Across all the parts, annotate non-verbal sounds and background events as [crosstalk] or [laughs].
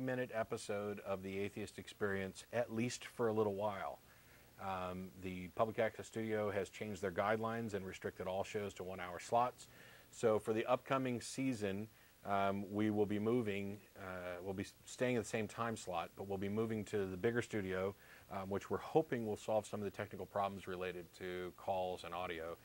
minute episode of the Atheist Experience, at least for a little while. Um, the Public Access Studio has changed their guidelines and restricted all shows to one hour slots. So for the upcoming season, um, we will be moving, uh, we'll be staying at the same time slot, but we'll be moving to the bigger studio, um, which we're hoping will solve some of the technical problems related to calls and audio.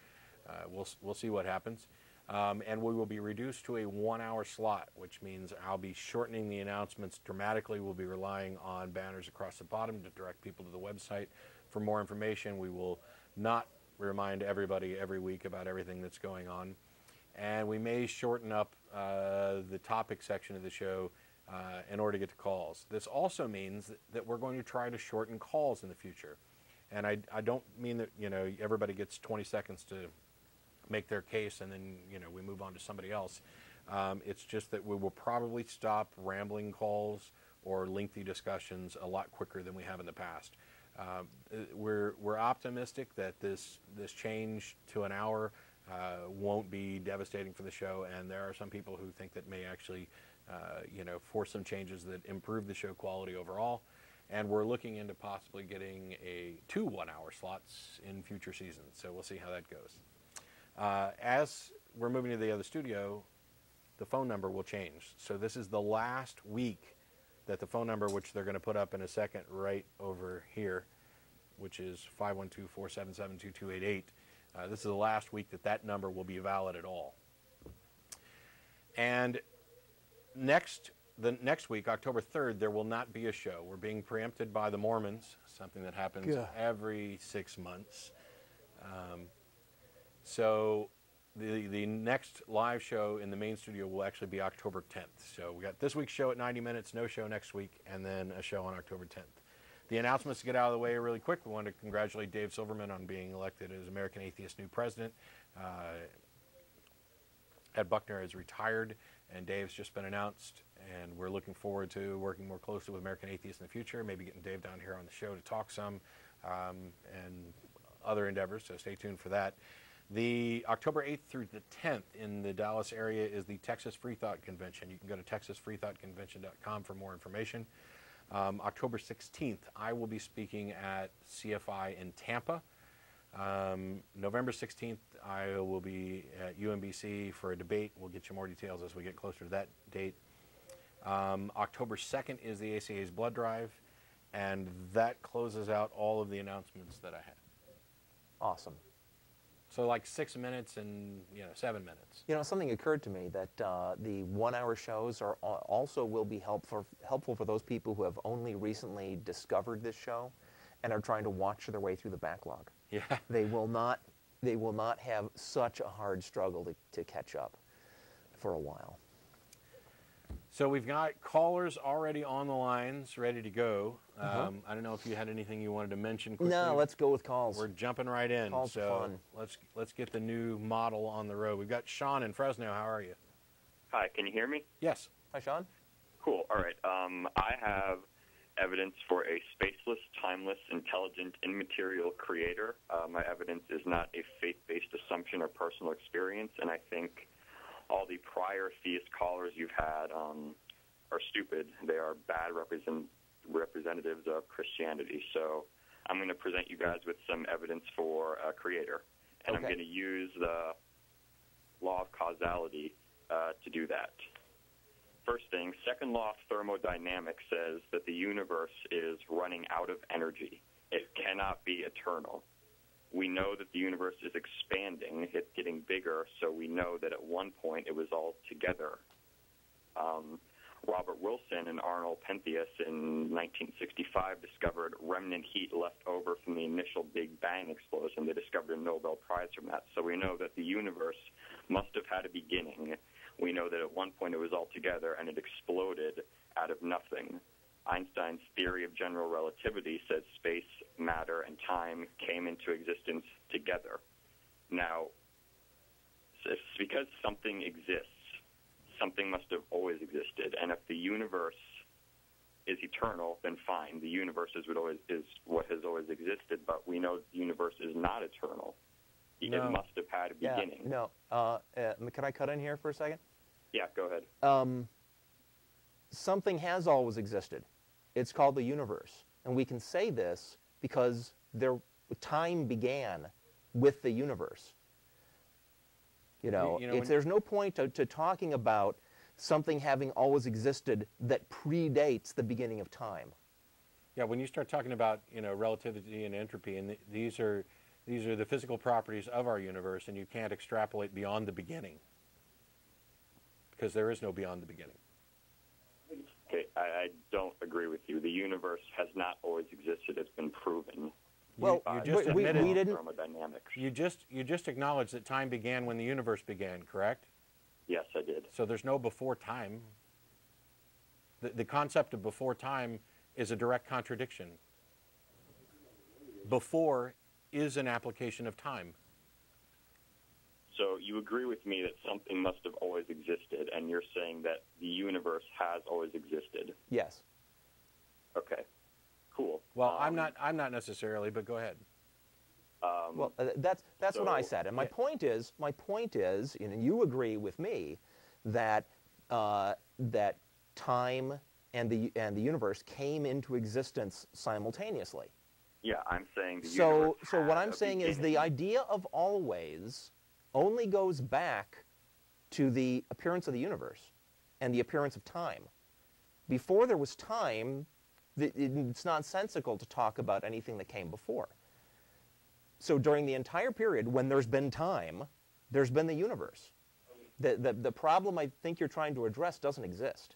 Uh, we'll, we'll see what happens. Um, and we will be reduced to a one hour slot, which means I'll be shortening the announcements dramatically. We'll be relying on banners across the bottom to direct people to the website for more information. We will not remind everybody every week about everything that's going on. And we may shorten up uh, the topic section of the show uh, in order to get to calls. This also means that, we're going to try to shorten calls in the future. And I, I don't mean that you know everybody gets 20 seconds to make their case and then you know we move on to somebody else. Um, it's just that we will probably stop rambling calls or lengthy discussions a lot quicker than we have in the past. Uh, we're we're optimistic that this this change to an hour uh, won't be devastating for the show, and there are some people who think that may actually uh, you know force some changes that improve the show quality overall. And we're looking into possibly getting a two one-hour slots in future seasons. So we'll see how that goes. Uh, as we're moving to the other studio, the phone number will change. So this is the last week that the phone number, which they're going to put up in a second right over here, which is 512-477-2288. Uh, this is the last week that that number will be valid at all. And next, the next week, October 3rd, there will not be a show. We're being preempted by the Mormons, something that happens yeah. every six months. Um, so the, the next live show in the main studio will actually be October 10th. So we got this week's show at 90 minutes, no show next week, and then a show on October 10th. The announcements to get out of the way really quick. We want to congratulate Dave Silverman on being elected as American Atheist new president. Uh, Ed Buckner is retired, and Dave's just been announced, and we're looking forward to working more closely with American Atheists in the future, maybe getting Dave down here on the show to talk some, um, and other endeavors, so stay tuned for that. The October 8th through the 10th in the Dallas area is the Texas Free Thought Convention. You can go to texasfreethoughtconvention.com for more information. Um, October 16th, I will be speaking at CFI in Tampa. Um, November 16th, I will be at UMBC for a debate. We'll get you more details as we get closer to that date. Um, October 2nd is the ACA's blood drive, and that closes out all of the announcements that I had. Awesome. So like six minutes and you know seven minutes. You know, something occurred to me that uh, the one-hour shows are also will be helpful helpful for those people who have only recently discovered this show, and are trying to watch their way through the backlog. Yeah. [laughs] They will not they will not have such a hard struggle to, to catch up for a while. So we've got callers already on the lines, ready to go. Uh-huh. Um, I don't know if you had anything you wanted to mention. Quickly. No, let's go with calls. We're jumping right in. Calls so fun. let's let's get the new model on the road. We've got Sean in Fresno. How are you? Hi, can you hear me? Yes. Hi, Sean. Cool. All right. Um, I have evidence for a spaceless, timeless, intelligent, immaterial creator. Uh, my evidence is not a faith-based assumption or personal experience, and I think all the prior theist callers you've had um, are stupid. They are bad represent, representatives of Christianity. So I'm going to present you guys with some evidence for a creator, and okay. I'm going to use the law of causality uh, to do that. First thing, second law of thermodynamics says that the universe is running out of energy. It cannot be eternal we know that the universe is expanding, it's getting bigger, so we know that at one point it was all together. Um, Robert Wilson and Arnold Penzias in 1965 discovered remnant heat left over from the initial Big Bang explosion. They discovered a Nobel Prize from that. So we know that the universe must have had a beginning. We know that at one point it was all together and it exploded out of nothing. Einstein's theory of general relativity says space, matter, and time came into existence together. Now, it's because something exists, something must have always existed. And if the universe is eternal, then fine. The universe is what, always, is what has always existed, but we know the universe is not eternal. No. It must have had a beginning. Yeah, no. Uh, uh, can I cut in here for a second? Yeah, go ahead. Um, something has always existed. It's called the universe. And we can say this because there, time began with the universe. You know, you know, it's, there's no point to, to talking about something having always existed that predates the beginning of time. Yeah, when you start talking about you know relativity and entropy, and th- these are these are the physical properties of our universe, and you can't extrapolate beyond the beginning because there is no beyond the beginning. Okay, I, I don't agree with you. The universe has not always existed. It's been proven. Well, by you just we- we- admitted- we didn't- thermodynamics. You just you just acknowledged that time began when the universe began, correct? Yes, I did. So there's no before time. The, the concept of before time is a direct contradiction. Before is an application of time. So you agree with me that something must have always existed, and you're saying that the universe has always existed. Yes. Okay, cool. Well, I'm Um, not I'm not necessarily, but go ahead. Um, Well, uh, that's that's what I said, and my Yeah. point is, my point is, and you agree with me that uh, that time and the and the universe came into existence simultaneously. yeah, I'm saying the So, so what I'm a saying is the idea of always only goes back to the appearance of the universe and the appearance of time. Before there was time, th- it's nonsensical to talk about anything that came before. So during the entire period when there's been time, there's been the universe. The, the, the problem I think you're trying to address doesn't exist.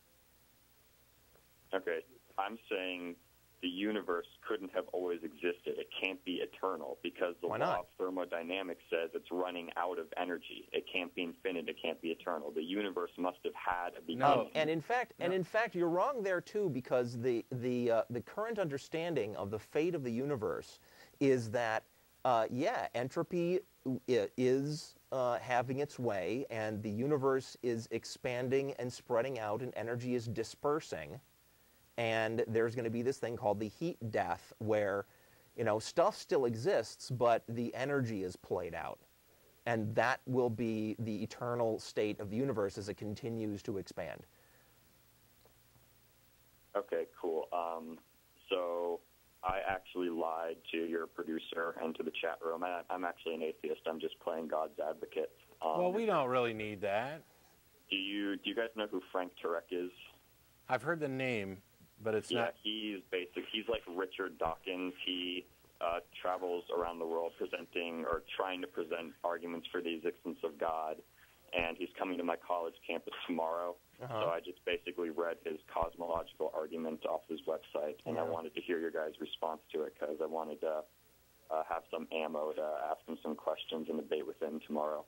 Okay, I'm saying the universe couldn't have always existed. It can't be eternal because the Why law not? of thermodynamics says it's running out of energy. It can't be infinite. It can't be eternal. The universe must have had a beginning. No. And in fact, and in fact, you're wrong there too, because the the uh, the current understanding of the fate of the universe is that uh, yeah, entropy is uh, having its way, and the universe is expanding and spreading out, and energy is dispersing, and there's going to be this thing called the heat death, where you know stuff still exists, but the energy is played out and that will be the eternal state of the universe as it continues to expand. Okay, cool. Um, so I actually lied to your producer and to the chat room. I, I'm actually an atheist. I'm just playing God's advocate. Um, well, we don't really need that. do you do you guys know who Frank Turek is? I've heard the name, but it's yeah, not. he's basic. He's like Richard Dawkins. He uh, travels around the world presenting or trying to present arguments for the existence of God. And he's coming to my college campus tomorrow. Uh-huh. So I just basically read his cosmological argument off his website, and I wanted to hear your guys' response to it because I wanted to uh, have some ammo to ask him some questions and debate with him tomorrow.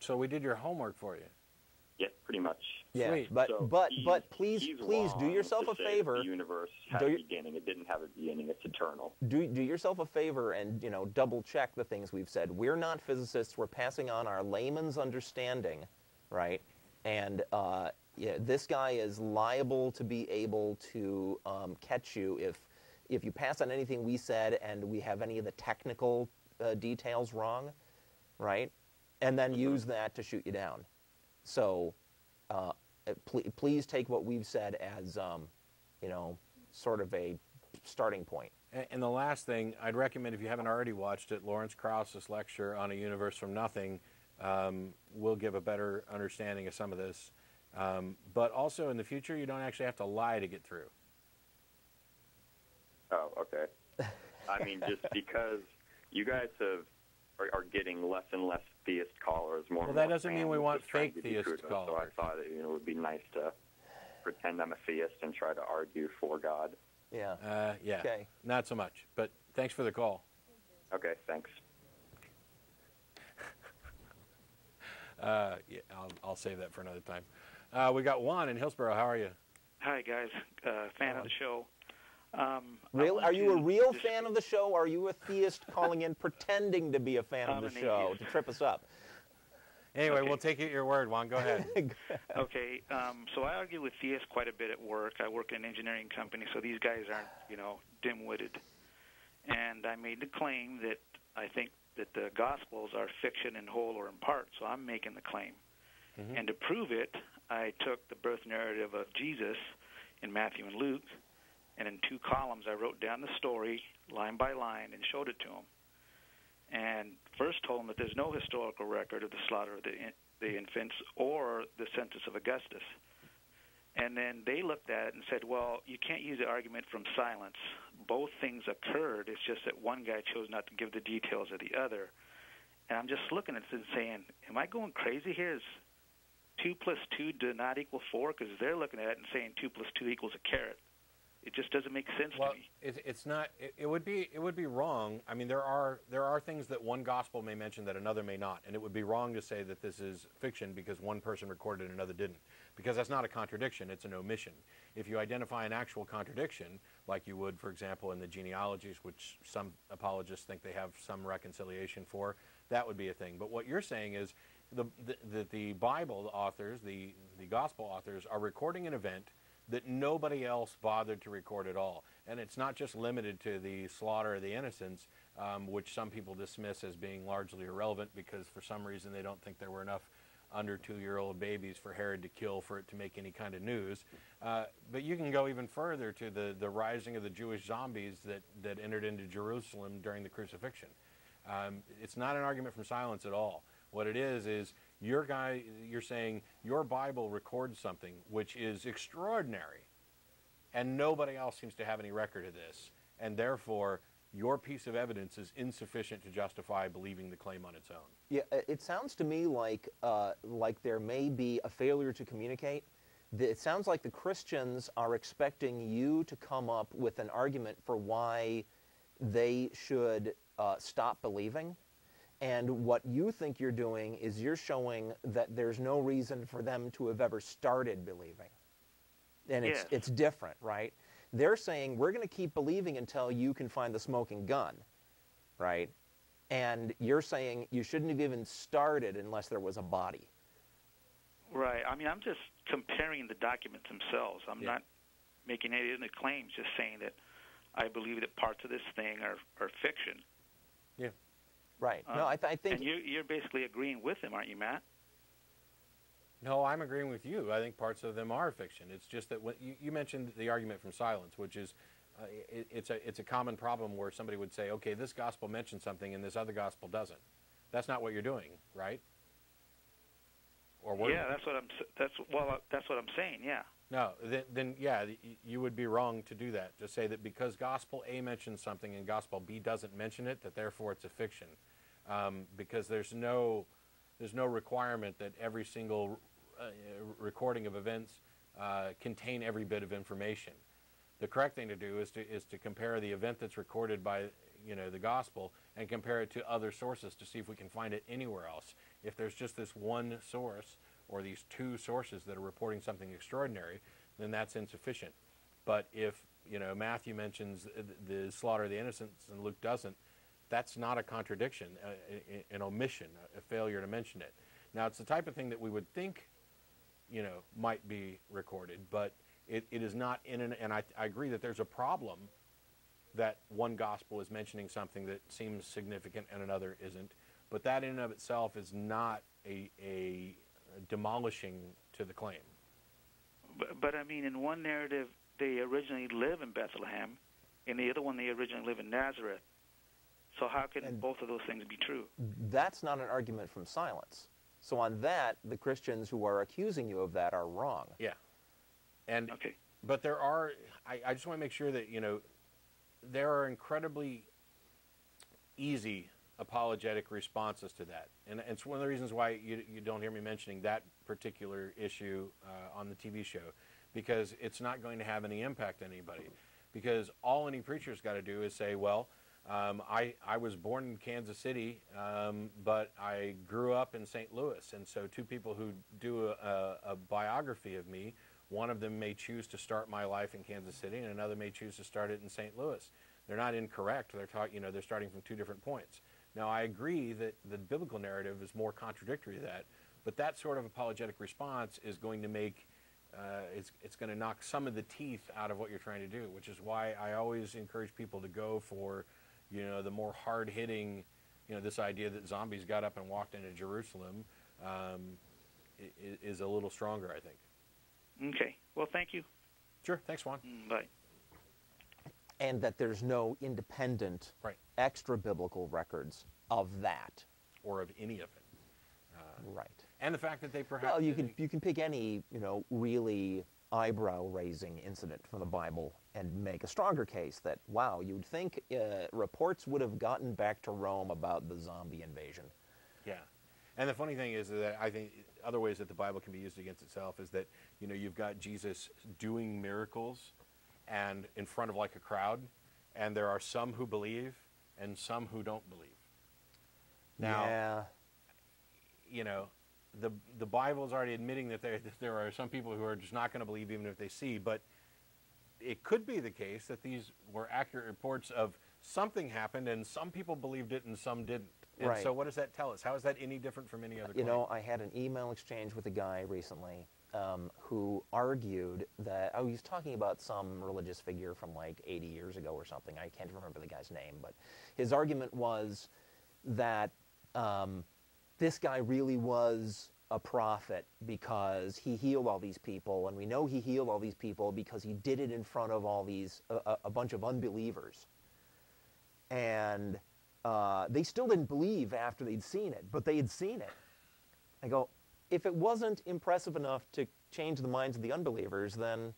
So we did your homework for you. Yeah, pretty much. Yeah, Sweet. but So but he's- but please please do yourself to a say favor. The universe had Do a beginning. It didn't have a beginning. It's eternal. Do do yourself a favor and you know double check the things we've said. We're not physicists. We're passing on our layman's understanding, right? And uh, yeah, this guy is liable to be able to um, catch you if if you pass on anything we said and we have any of the technical uh, details wrong, right? And then use that to shoot you down. So uh, pl- please take what we've said as, um, you know, sort of a starting point. And the last thing, I'd recommend if you haven't already watched it, Lawrence Krauss's lecture on a universe from nothing um, will give a better understanding of some of this. Um, but also in the future, you don't actually have to lie to get through. Oh, okay. I mean, just [laughs] because you guys have are, are getting less and less theist callers, more. Well, that more doesn't mean we want just trying fake to be theist kudos, So. I thought it, you know, it would be nice to pretend I'm a theist and try to argue for God. Yeah. Uh, yeah, Okay. not so much. But thanks for the call. Okay, thanks. [laughs] Uh, yeah, I'll, I'll save that for another time. Uh, we got Juan in Hillsborough. How are you? Hi guys, uh, fan of the show. Um, I Real, are you a real just- fan of the show? Or are you a theist calling in pretending to be a fan I'm of the show atheist. to trip us up? Anyway, Okay. we'll take you at your word, Juan. [laughs] Go ahead. Okay, um, so I argue with theists quite a bit at work. I work in an engineering company, so these guys aren't, you know, dim-witted. And I made the claim that I think that the Gospels are fiction in whole or in part. So I'm making the claim. Mm-hmm. And to prove it, I took the birth narrative of Jesus in Matthew and Luke, and in two columns I wrote down the story line by line and showed it to him. And first told him that there's no historical record of the slaughter of the, the infants or the census of Augustus. And then they looked at it and said, well, you can't use the argument from silence. Both things occurred. It's just that one guy chose not to give the details of the other. And I'm just looking at this and saying, am I going crazy here? Is 2 plus 2 do not equal 4? Because they're looking at it and saying 2 plus 2 equals a caret. It just doesn't make sense well, to me. It, it's not. It, it, would be. It would be wrong. I mean, there are there are things that one gospel may mention that another may not, and it would be wrong to say that this is fiction because one person recorded and another didn't, because that's not a contradiction. It's an omission. If you identify an actual contradiction, like you would, for example, in the genealogies, which some apologists think they have some reconciliation for, that would be a thing. But what you're saying is the the, the, the Bible authors, the the gospel authors, are recording an event that nobody else bothered to record at all. And it's not just limited to the slaughter of the innocents, um, which some people dismiss as being largely irrelevant because for some reason they don't think there were enough under two-year-old babies for Herod to kill for it to make any kind of news. Uh, but you can go even further to the, the rising of the Jewish zombies that, that entered into Jerusalem during the crucifixion. Um, it's not an argument from silence at all. What it is is your guy, you're saying your Bible records something which is extraordinary, and nobody else seems to have any record of this, and therefore your piece of evidence is insufficient to justify believing the claim on its own. Yeah, it sounds to me like uh, like there may be a failure to communicate. It sounds like the Christians are expecting you to come up with an argument for why they should uh, stop believing and what you think you're doing is you're showing that there's no reason for them to have ever started believing. And it's, yes. it's different, right? They're saying, we're going to keep believing until you can find the smoking gun, right? And you're saying you shouldn't have even started unless there was a body. Right. I mean, I'm just comparing the documents themselves. I'm Yeah. not making any of the claims, just saying that I believe that parts of this thing are, are fiction. Yeah. Right. Uh, no, I, th- I think And you, you're basically agreeing with him, aren't you, Matt? No, I'm agreeing with you. I think parts of them are fiction. It's just that when you, you mentioned the argument from silence, which is uh, it, it's a it's a common problem where somebody would say, okay, this gospel mentions something and this other gospel doesn't. That's not what you're doing, right? Or were yeah, that's what I'm. That's well, uh, that's what I'm saying. Yeah. No, then, then yeah, you would be wrong to do that. To say that because Gospel A mentions something and Gospel B doesn't mention it, that therefore it's a fiction, um, because there's no there's no requirement that every single uh, recording of events uh, contain every bit of information. The correct thing to do is to is to compare the event that's recorded by you know the Gospel and compare it to other sources to see if we can find it anywhere else. If there's just this one source or these two sources that are reporting something extraordinary, then that's insufficient. But if you know Matthew mentions the, the slaughter of the innocents and Luke doesn't, that's not a contradiction, uh, a- an omission, a failure to mention it. Now it's the type of thing that we would think, you know, might be recorded, but it, it is not in an. And I, I agree that there's a problem that one gospel is mentioning something that seems significant and another isn't. But that in and of itself is not a, a demolishing to the claim. But, but I mean, in one narrative, they originally live in Bethlehem. In the other one, they originally live in Nazareth. So how can And- both of those things be true? that's not an argument from silence. So on that, the Christians who are accusing you of that are wrong. Yeah. And Okay. but there are I, I just want to make sure that you know there are incredibly easy apologetic responses to that and it's one of the reasons why you, you don't hear me mentioning that particular issue uh, on the tv show because it's not going to have any impact on anybody because all any preacher's got to do is say well um, I, I was born in Kansas City, um, but I grew up in St. Louis. And so, two people who do a, a, a biography of me, one of them may choose to start my life in Kansas City, and another may choose to start it in St. Louis. They're not incorrect. They're talk, you know, they're starting from two different points. Now, I agree that the biblical narrative is more contradictory to that, but that sort of apologetic response is going to make uh, it's, it's going to knock some of the teeth out of what you're trying to do, which is why I always encourage people to go for, you know, the more hard-hitting, you know, this idea that zombies got up and walked into Jerusalem. Um, i- is a little stronger, I think. Okay. Well, thank you. Sure. Thanks, Juan. Mm, Bye. and that there's no independent Right. extra biblical records of that. Or of any of it. Right. And the fact that they perhaps. Well, you can you can pick any you know really eyebrow raising incident from the Bible and make a stronger case that wow you'd think uh, reports would have gotten back to Rome about the zombie invasion. Yeah. And the funny thing is that I think other ways that the Bible can be used against itself is that, you know, you've got Jesus doing miracles and in front of like a crowd, and there are some who believe and some who don't believe. Now, yeah, you know, the the Bible is already admitting that there that there are some people who are just not going to believe even if they see, but it could be the case that these were accurate reports of something happened and some people believed it and some didn't. And Right. so what does that tell us? How is that any different from any other you claim? know I had an email exchange with a guy recently um, who argued that oh he was talking about some religious figure from like 80 years ago or something. I can't remember the guy's name, but his argument was that um, this guy really was a prophet because he healed all these people, and we know he healed all these people because he did it in front of all these a, a- bunch of unbelievers, and uh, they still didn't believe after they'd seen it, but they had seen it. I go, if it wasn't impressive enough to change the minds of the unbelievers, then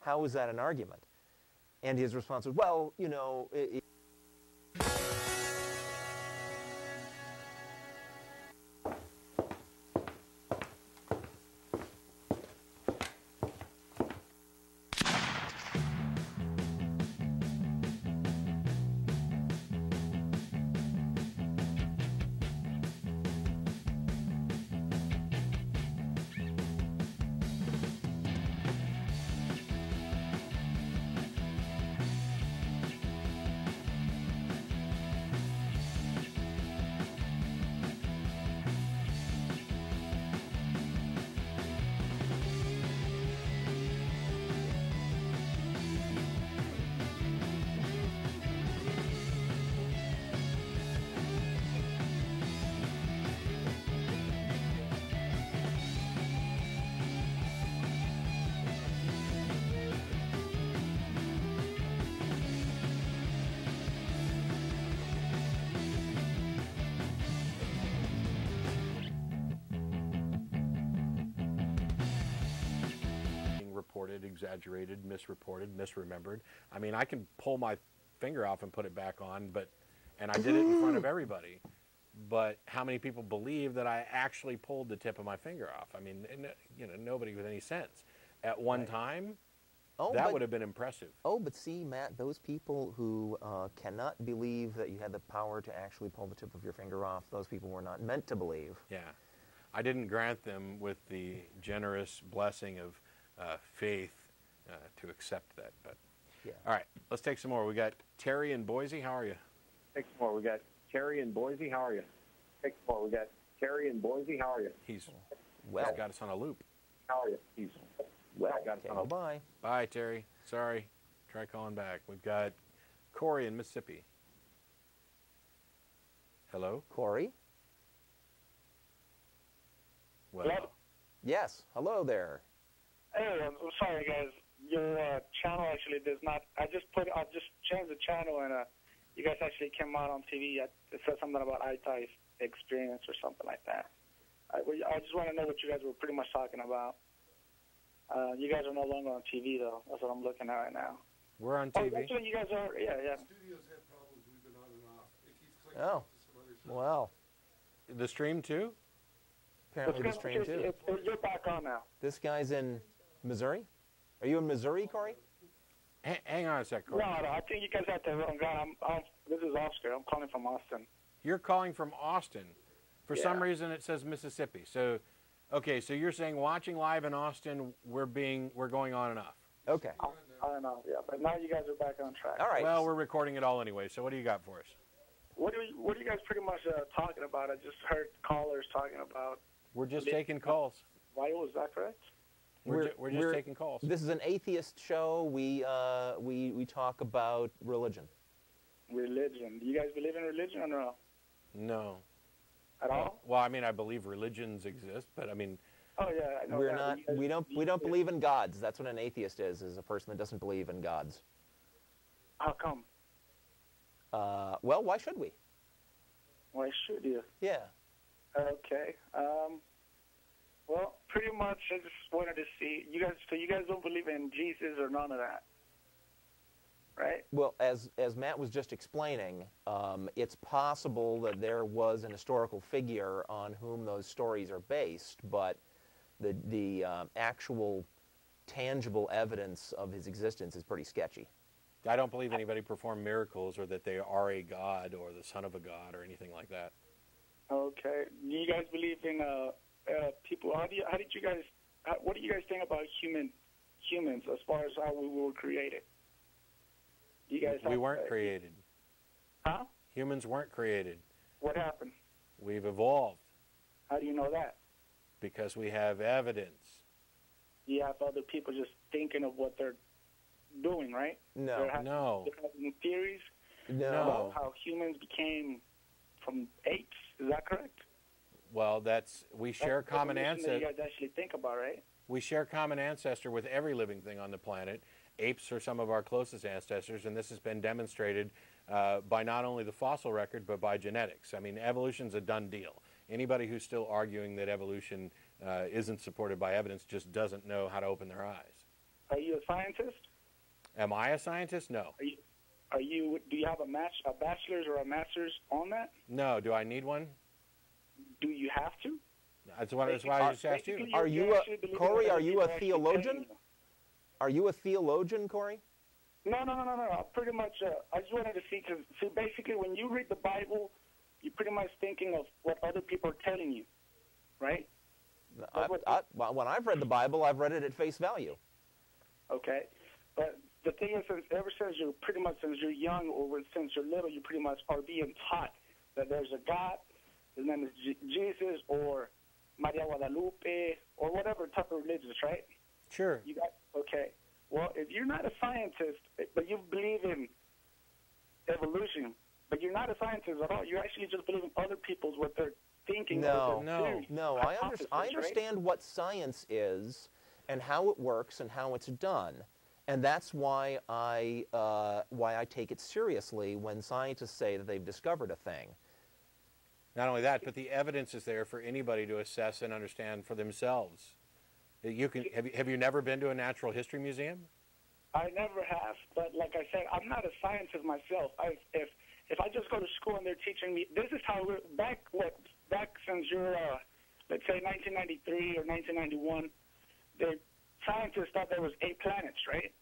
how is that an argument? And his response was, well, you know, it, exaggerated, misreported, misremembered. I mean, I can pull my finger off and put it back on, but and I did it in front of everybody. But how many people believe that I actually pulled the tip of my finger off? I mean, you know, nobody with any sense. At one time, oh, that but- would have been impressive. Oh, but see, Matt, those people who uh, cannot believe that you had the power to actually pull the tip of your finger off, those people were not meant to believe. Yeah, I didn't grant them with the generous blessing of uh, faith uh, to accept that. But Yeah. all right, let's take some more. We got Terry in Boise. How are you? Take some more. We got Terry in Boise. How are you? Take some more. We got Terry in Boise. How are you? He's, Well, he's got us on a loop. How are you? He's well, got okay, some. well, bye. Bye, Terry. Sorry. Try calling back. We've got Corey in Mississippi. Hello? Corey? Well, Hello? Yes, hello there. Hey, I'm, I'm sorry, guys. Your uh, channel actually does not. I just put. I just changed the channel, and uh, you guys actually came out on TV. I, it said something about iTife experience or something like that. I, I just want to know what you guys were pretty much talking about. Uh, you guys are no longer on TV, though. That's what I'm looking at right now. we're on Oh, TV. that's what you guys are. Yeah, yeah. Studios had problems. We've been on and off. It keeps clicking Oh. off to some other site. Well, The stream too? apparently the stream too. You're back on now. This guy's in Missouri? Are you in Missouri, Corey? H- hang on a sec, Corey. No, no, I think you guys have the wrong guy. I'm, I'm, this is Oscar. I'm calling from Austin. You're calling from Austin. For some reason, it says Mississippi. So, okay, so you're saying watching live in Austin, we're being we're going on and off. Okay. I, I don't know. Yeah, but now you guys are back on track. All right. Well, we're recording it all anyway. So, what do you got for us? What are you, what are you guys pretty much uh, talking about? I just heard callers talking about We're just taking calls. Bible. Is that correct? We're, We're- ju- we're just we're- taking calls. This is an atheist show. We, uh, we, we talk about religion. Religion. Do you guys believe in religion or no? no. At all? Well, I mean, I believe religions exist, but I mean, Oh yeah, I know We're that. not. We don't. We don't believe in gods. That's what an atheist is. Is a person that doesn't believe in gods. How come? Uh, well, why should we? Why should you? Yeah. Okay. Um. Well, pretty much, I just wanted to see you guys. So you guys don't believe in Jesus or none of that, right? Well, as as Matt was just explaining, um, it's possible that there was an historical figure on whom those stories are based, but the the um, actual tangible evidence of his existence is pretty sketchy. I don't believe anybody performed miracles or that they are a god or the son of a god or anything like that. Okay. Do you guys believe in uh, uh people? How do you, how did you guys? How, what do you guys think about human humans as far as how we were created? Do you guys? we have- weren't uh, created. Huh? Humans weren't created. What happened? We've evolved How do you know that? because we have evidence. You have other people just thinking of what they're doing, right? No. They're having, No. they're having theories No. about how humans became from apes. Is that correct? Well, that's we share That's common ancestry. You actually think about, right? We share common ancestor with every living thing on the planet. Apes are some of our closest ancestors, and this has been demonstrated uh, by not only the fossil record but by genetics. I mean, evolution's a done deal. Anybody who's still arguing that evolution uh, isn't supported by evidence just doesn't know how to open their eyes. Are you a scientist? Am I a scientist? No. Are you? Are you? Do you have a match, a bachelor's or a master's on that? No. Do I need one? Do you have to? That's what. That's why I just asked you. Are you a- Corey, are you a are actually telling theologian? Are you a theologian, Corey? No, no, no, no, no. no. Pretty much, uh, I just wanted to see because, see, basically, when you read the Bible, you're pretty much thinking of what other people are telling you, right? I, I, when I've read the Bible, I've read it at face value. Okay, but the thing is, since ever since you're pretty much since you're young or since you're little, you pretty much are being taught that there's a God, his name is J- Jesus or Maria Guadalupe or whatever type of religious, right? Sure. You got okay. Well, if you're not a scientist, but you believe in evolution, but you're not a scientist at all, you actually just believe in other people's what they're thinking. No, or their no, No, I, under, hypotheses, I right? understand what science is and how it works and how it's done, and that's why I uh, why I take it seriously when scientists say that they've discovered a thing. Not only that, but the evidence is there for anybody to assess and understand for themselves. You can have you, have you never been to a natural history museum? I never have, but like I said, I'm not a scientist myself. I, if if I just go to school and they're teaching me, this is how we're back. What back since you're, uh, let's say 1993 or 1991, the scientists thought there was eight planets, right?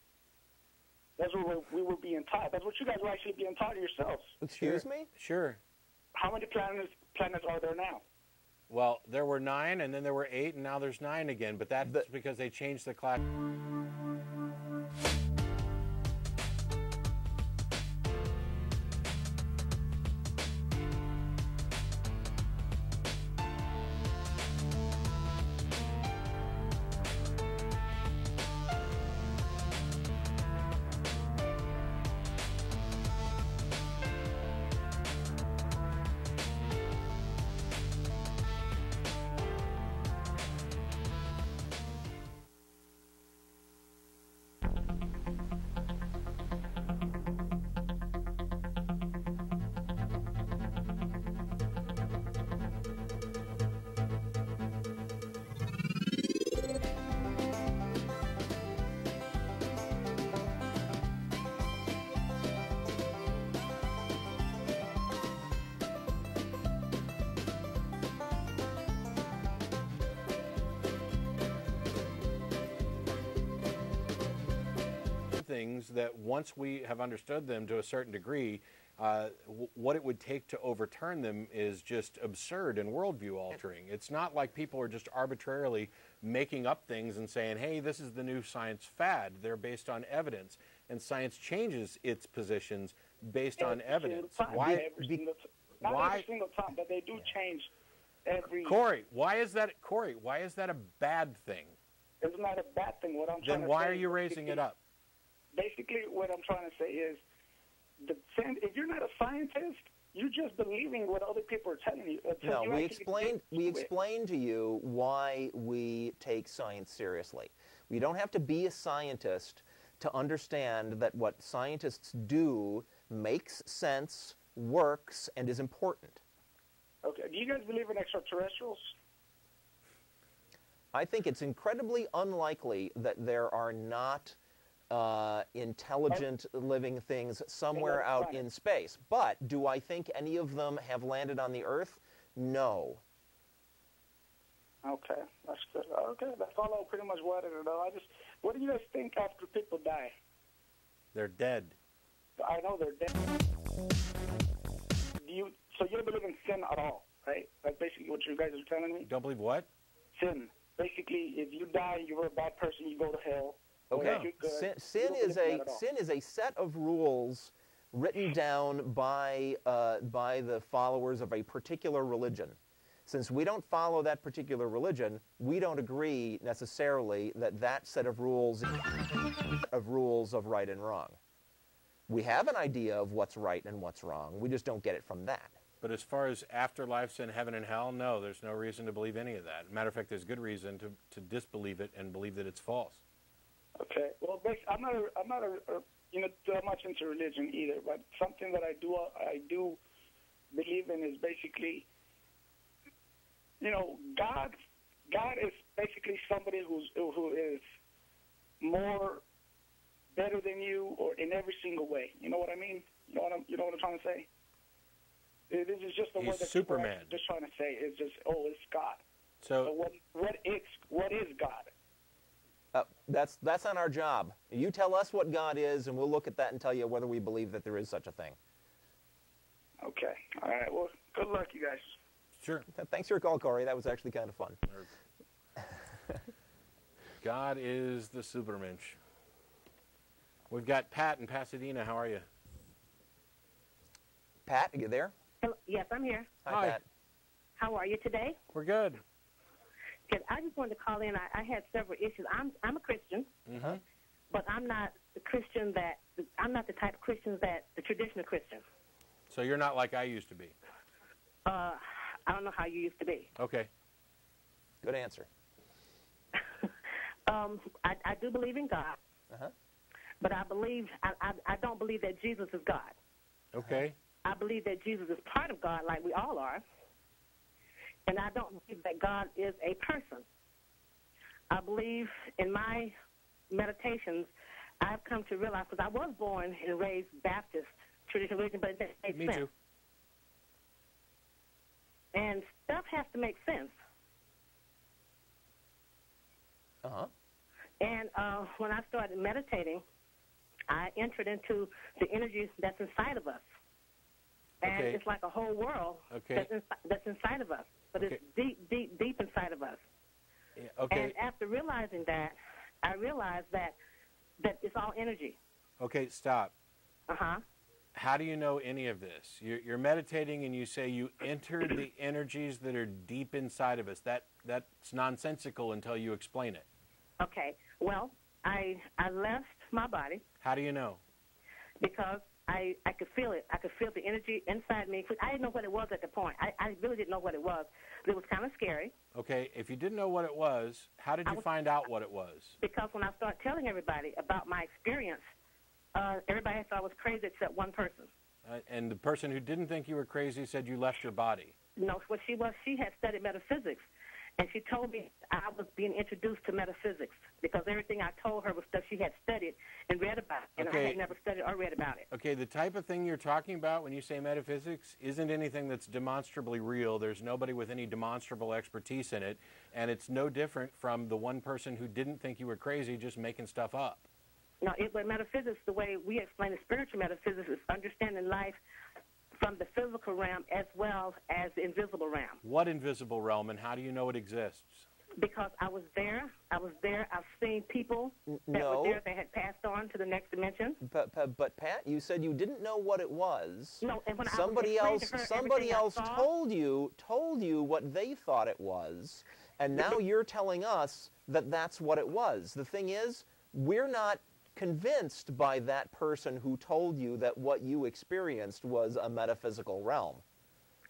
That's what we're, we were being taught. That's what you guys were actually being taught yourselves. Excuse Sure. me? Sure. How many planets planets are there now? Well, there were nine, and then there were eight, and now there's nine again. But that's The- because they changed the class. That once we have understood them to a certain degree, uh, w- what it would take to overturn them is just absurd and worldview altering. It's not like people are just arbitrarily making up things and saying, hey, this is the new science fad. They're based on evidence. And science changes its positions based on evidence. time. Why? Every be- single not why- every single time, but they do change every. Corey, why is that? Corey, why is that a bad thing? It's not a bad thing. What I'm trying Then to why say are you raising it up? Basically, what I'm trying to say is, the if you're not a scientist, you're just believing what other people are telling you. Uh, until No, you we explained we to explained to you why we take science seriously. We don't have to be a scientist to understand that what scientists do makes sense, works, and is important. Okay. Do you guys believe in extraterrestrials? I think it's incredibly unlikely that there are not uh, intelligent living things somewhere out in space. But do I think any of them have landed on the Earth? No. Okay, that's good. Okay, that's all I pretty much wanted to know. I just, what do you guys think after people die? They're dead. I know they're dead. Do you? So you don't believe in sin at all, right? That's basically what you guys are telling me. Don't believe what? Sin. Basically, if you die, you were a bad person, you go to hell. Or Okay. if Sin, sin is a that at all. sin is a set of rules written down by uh, by the followers of a particular religion. Since we don't follow that particular religion, we don't agree necessarily that that set of rules of rules of right and wrong. We have an idea of what's right and what's wrong. We just don't get it from that. But as far as afterlives and heaven and hell, no, there's no reason to believe any of that. Matter of fact, there's good reason to, to disbelieve it and believe that it's false. Okay. Well, I'm not. A, I'm not a, a, you know much into religion either, but something that I do I do believe in is basically, you know, God. God is basically somebody who's who is more better than you, or in every single way. You know what I mean? You know what I'm. You know what I'm trying to say? This is just a He's word that Superman. just trying to say. It's just oh, it's God. So So what? What is what is God? Uh, that's that's on our job. You tell us what God is, and we'll look at that and tell you whether we believe that there is such a thing. Okay. All right. Well, good luck, you guys. sure, Thanks for your call, Corey. That was actually kind of fun. [laughs] God is the Supermensch. We've got Pat in Pasadena. How are you? Pat, are you there? Yes, I'm here. Hi. Pat. How are you today? We're good. Good. I just wanted to call in. I, I had several issues. I'm I'm a Christian, hmm but I'm not the Christian that I'm not the type of Christian that the traditional Christian. So you're not like I used to be. Uh, I don't know how you used to be. Okay. Good answer. [laughs] Um, I, I do believe in God, Uh-huh. but I believe I, I I don't believe that Jesus is God. Okay. I believe that Jesus is part of God, like we all are, and I don't believe that God is a person. I believe in my meditations, I've come to realize because I was born and raised Baptist traditional religion, but it didn't make Me sense. too. And stuff has to make sense. Uh huh. And uh, when I started meditating, I entered into the energy that's inside of us. And Okay. it's like a whole world Okay. that's, that's inside of us, but Okay. it's deep, deep, deep inside of us. Yeah, Okay. And after realizing that, I realized that that it's all energy. Okay. Stop. Uh huh. How do you know any of this? You're, you're meditating and you say you entered the [clears throat] energies that are deep inside of us. That that's nonsensical until you explain it. Okay. Well, I I left my body How do you know? because I I could feel it. I could feel the energy inside me. I didn't know what it was at the point. I, I really didn't know what it was. But it was kind of scary Okay. If you didn't know what it was, how did you was- find out what it was? because when I started telling everybody about my experience, uh, everybody thought I was crazy except one person. Uh, and the person who didn't think you were crazy said you left your body. No, what she was? She had studied metaphysics, and she told me I was being introduced to metaphysics because everything I told her was stuff she had studied and read about, and I had never studied or read about it. Okay, the type of thing you're talking about when you say metaphysics isn't anything that's demonstrably real. There's nobody with any demonstrable expertise in it, and it's no different from the one person who didn't think you were crazy just making stuff up. No, it, but metaphysics, the way we explain it, spiritual metaphysics is understanding life from the physical realm as well as the invisible realm. What invisible realm, and how do you know it exists? Because I was there, I was there. I've seen people that no. were there that had passed on to the next dimension. But, but, but Pat, you said you didn't know what it was. No, and when I was somebody explaining else, to her somebody else saw- told you, told you what they thought it was, and now you're telling us that that's what it was. The thing is, we're not convinced by that person who told you that what you experienced was a metaphysical realm.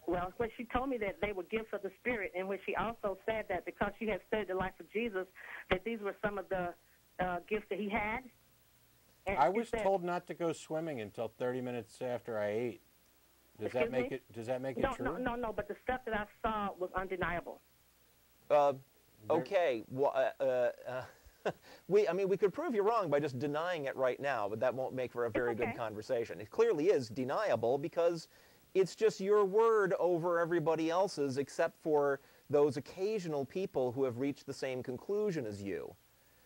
Well, when she told me that they were gifts of the Spirit, and when she also said that because she had studied the life of Jesus, that these were some of the uh, gifts that he had. And I was said- told not to go swimming until 30 minutes after I ate. Does that Excuse make me? it? Does that make it No, true? no, no, no. But the stuff that I saw was undeniable. Uh, okay. Well, uh, uh, uh, [laughs] we, I mean, we could prove you wrong by just denying it right now, but that won't make for a very okay. good conversation. It clearly is deniable because it's just your word over everybody else's, except for those occasional people who have reached the same conclusion as you.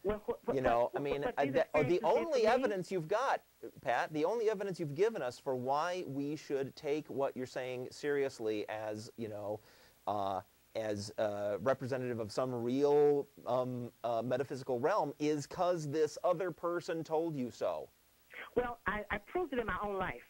Well, You know, I mean, uh, the, uh, the only evidence you've got, Pat, the only evidence you've given us for why we should take what you're saying seriously as, you know, uh, as uh, representative of some real um, uh, metaphysical realm is because this other person told you so. Well, I, I proved it in my own life.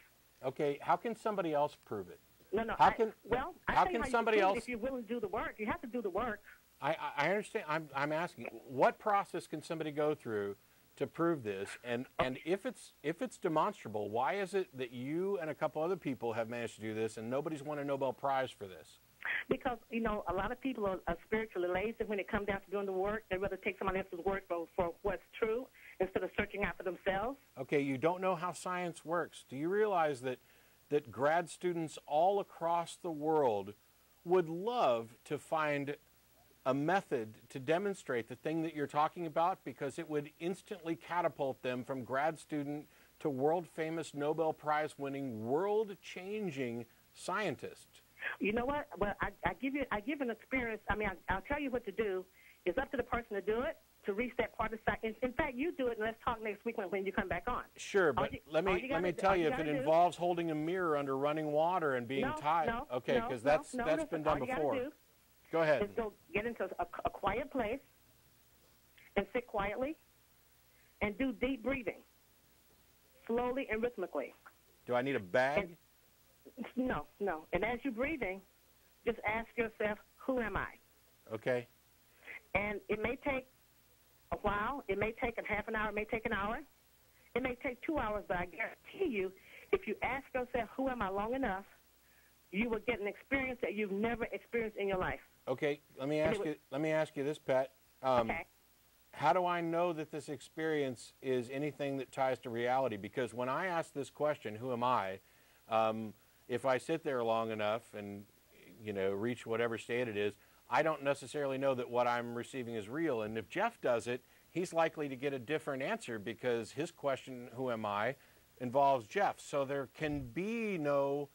Okay, how can somebody else prove it? No, no. How I, can- well, I how can you somebody else- If you're willing to do the work, you have to do the work. I, I I understand. I'm, I'm asking, what process can somebody go through to prove this? And, and if it's if it's demonstrable, why is it that you and a couple other people have managed to do this and nobody's won a Nobel Prize for this? Because you know, a lot of people are, are spiritually lazy when it comes down to doing the work. They rather take somebody else's word for, for what's true instead of searching out for themselves. Okay, you don't know how science works. Do you realize that that grad students all across the world would love to find a method to demonstrate the thing that you're talking about because it would instantly catapult them from grad student to world famous Nobel Prize winning, world changing scientist. You know what? Well, I, I give you, I give an experience. I mean, I, I'll tell you what to do. It's up to the person to do it to reach that part of science. In, in fact, you do it, and let's talk next week when, when you come back on. Sure, but you- let me let me gotta- tell you if it do- involves holding a mirror under running water and being no, tied. No, okay, because no, that's no, that's listen, been done all you gotta before. do Go ahead. is go get into a, a quiet place and sit quietly and do deep breathing, slowly and rhythmically. Do I need a bag? No, no. And as you're breathing, just ask yourself, who am I? Okay. And it may take a while. It may take a half an hour. It may take an hour. It may take two hours, but I guarantee you, if you ask yourself, who am I long enough, you will get an experience that you've never experienced in your life. Okay, let me ask would- you. Let me ask you this, Pat. Um, okay? How do I know that this experience is anything that ties to reality? Because when I ask this question, "Who am I?" Um, if I sit there long enough and you know reach whatever state it is, I don't necessarily know that what I'm receiving is real. And if Jeff does it, he's likely to get a different answer because his question, "Who am I?" involves Jeff. So there can be no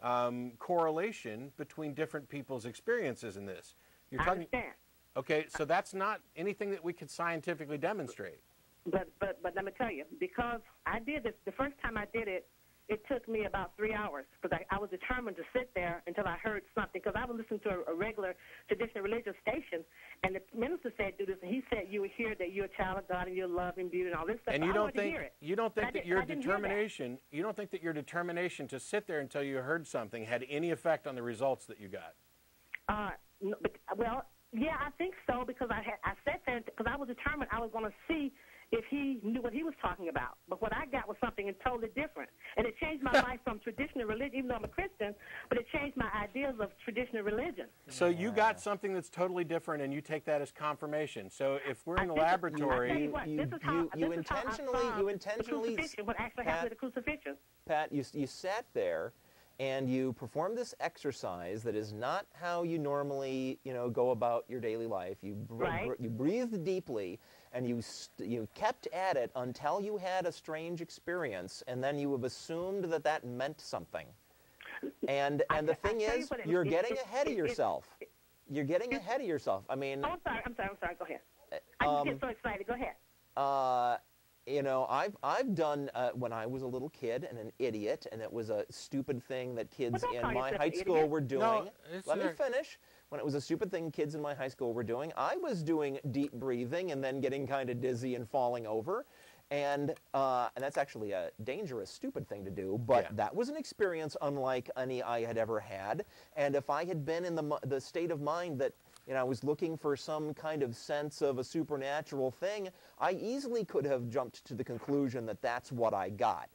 um, correlation between different people's experiences in this. You're I talking. understand. Okay, so that's not anything that we could scientifically demonstrate. But but but let me tell you, because I did this the first time I did it, it took me about three hours because I, I was determined to sit there until I heard something. Because I was listening to a, a regular traditional religious station, and the minister said do this, and he said you would hear that you're a child of God and you're loved and beauty and all this stuff. And you I don't think hear it. you don't think that your I that. determination you don't think that your determination to sit there until you heard something had any effect on the results that you got. Uh, no, but, well, yeah, I think so because I had I sat there because I was determined I was going to see if he knew what he was talking about. But what I got was something totally different, and it changed my life from traditional religion. Even though I'm a Christian, but it changed my ideas of traditional religion. So you got something that's totally different, and you take that as confirmation. So if we're in the think it- I laboratory, you what, You- this how, you- you this is how I intentionally- you intentionally- what actually Pat- happened at the crucifixion. Pat, you, you sat there and you performed this exercise that is not how you normally, you know, go about your daily life. You br- Right. br- you breathed deeply and you you kept at it until you had a strange experience, and then you have assumed that that meant something. And I and the I thing you is, what, you're it- getting it- ahead of it- yourself. You're getting ahead of yourself. I mean, Oh, I'm sorry. I'm sorry. I'm sorry. Go ahead. I just um, get so excited. Go ahead. uh, you know, I've I've done uh, when I was a little kid and an idiot, and it was a stupid thing that kids in my high school idiot. were doing. No, Let me finish. When it was a stupid thing kids in my high school were doing, I was doing deep breathing and then getting kind of dizzy and falling over. And, uh, and that's actually a dangerous, stupid thing to do, but Yeah. that was an experience unlike any I had ever had. And if I had been in the, the state of mind that and I was looking for some kind of sense of a supernatural thing, I easily could have jumped to the conclusion that that's what I got.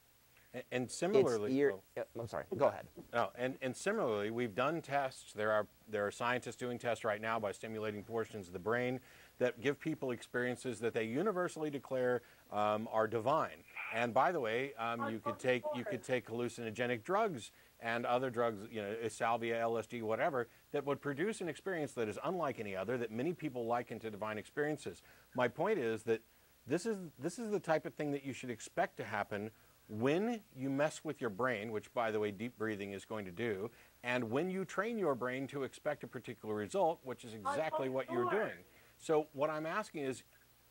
And, and similarly, ear- oh. I'm sorry. Go ahead. No, and, and similarly, we've done tests. There are there are scientists doing tests right now by stimulating portions of the brain that give people experiences that they universally declare um, are divine. And by the way, um, you could take you could take hallucinogenic drugs and other drugs, you know, salvia, LSD, whatever, that would produce an experience that is unlike any other that many people liken to divine experiences. My point is that this is this is the type of thing that you should expect to happen when you mess with your brain, which by the way deep breathing is going to do, and when you train your brain to expect a particular result, which is exactly what you're doing. So what I'm asking is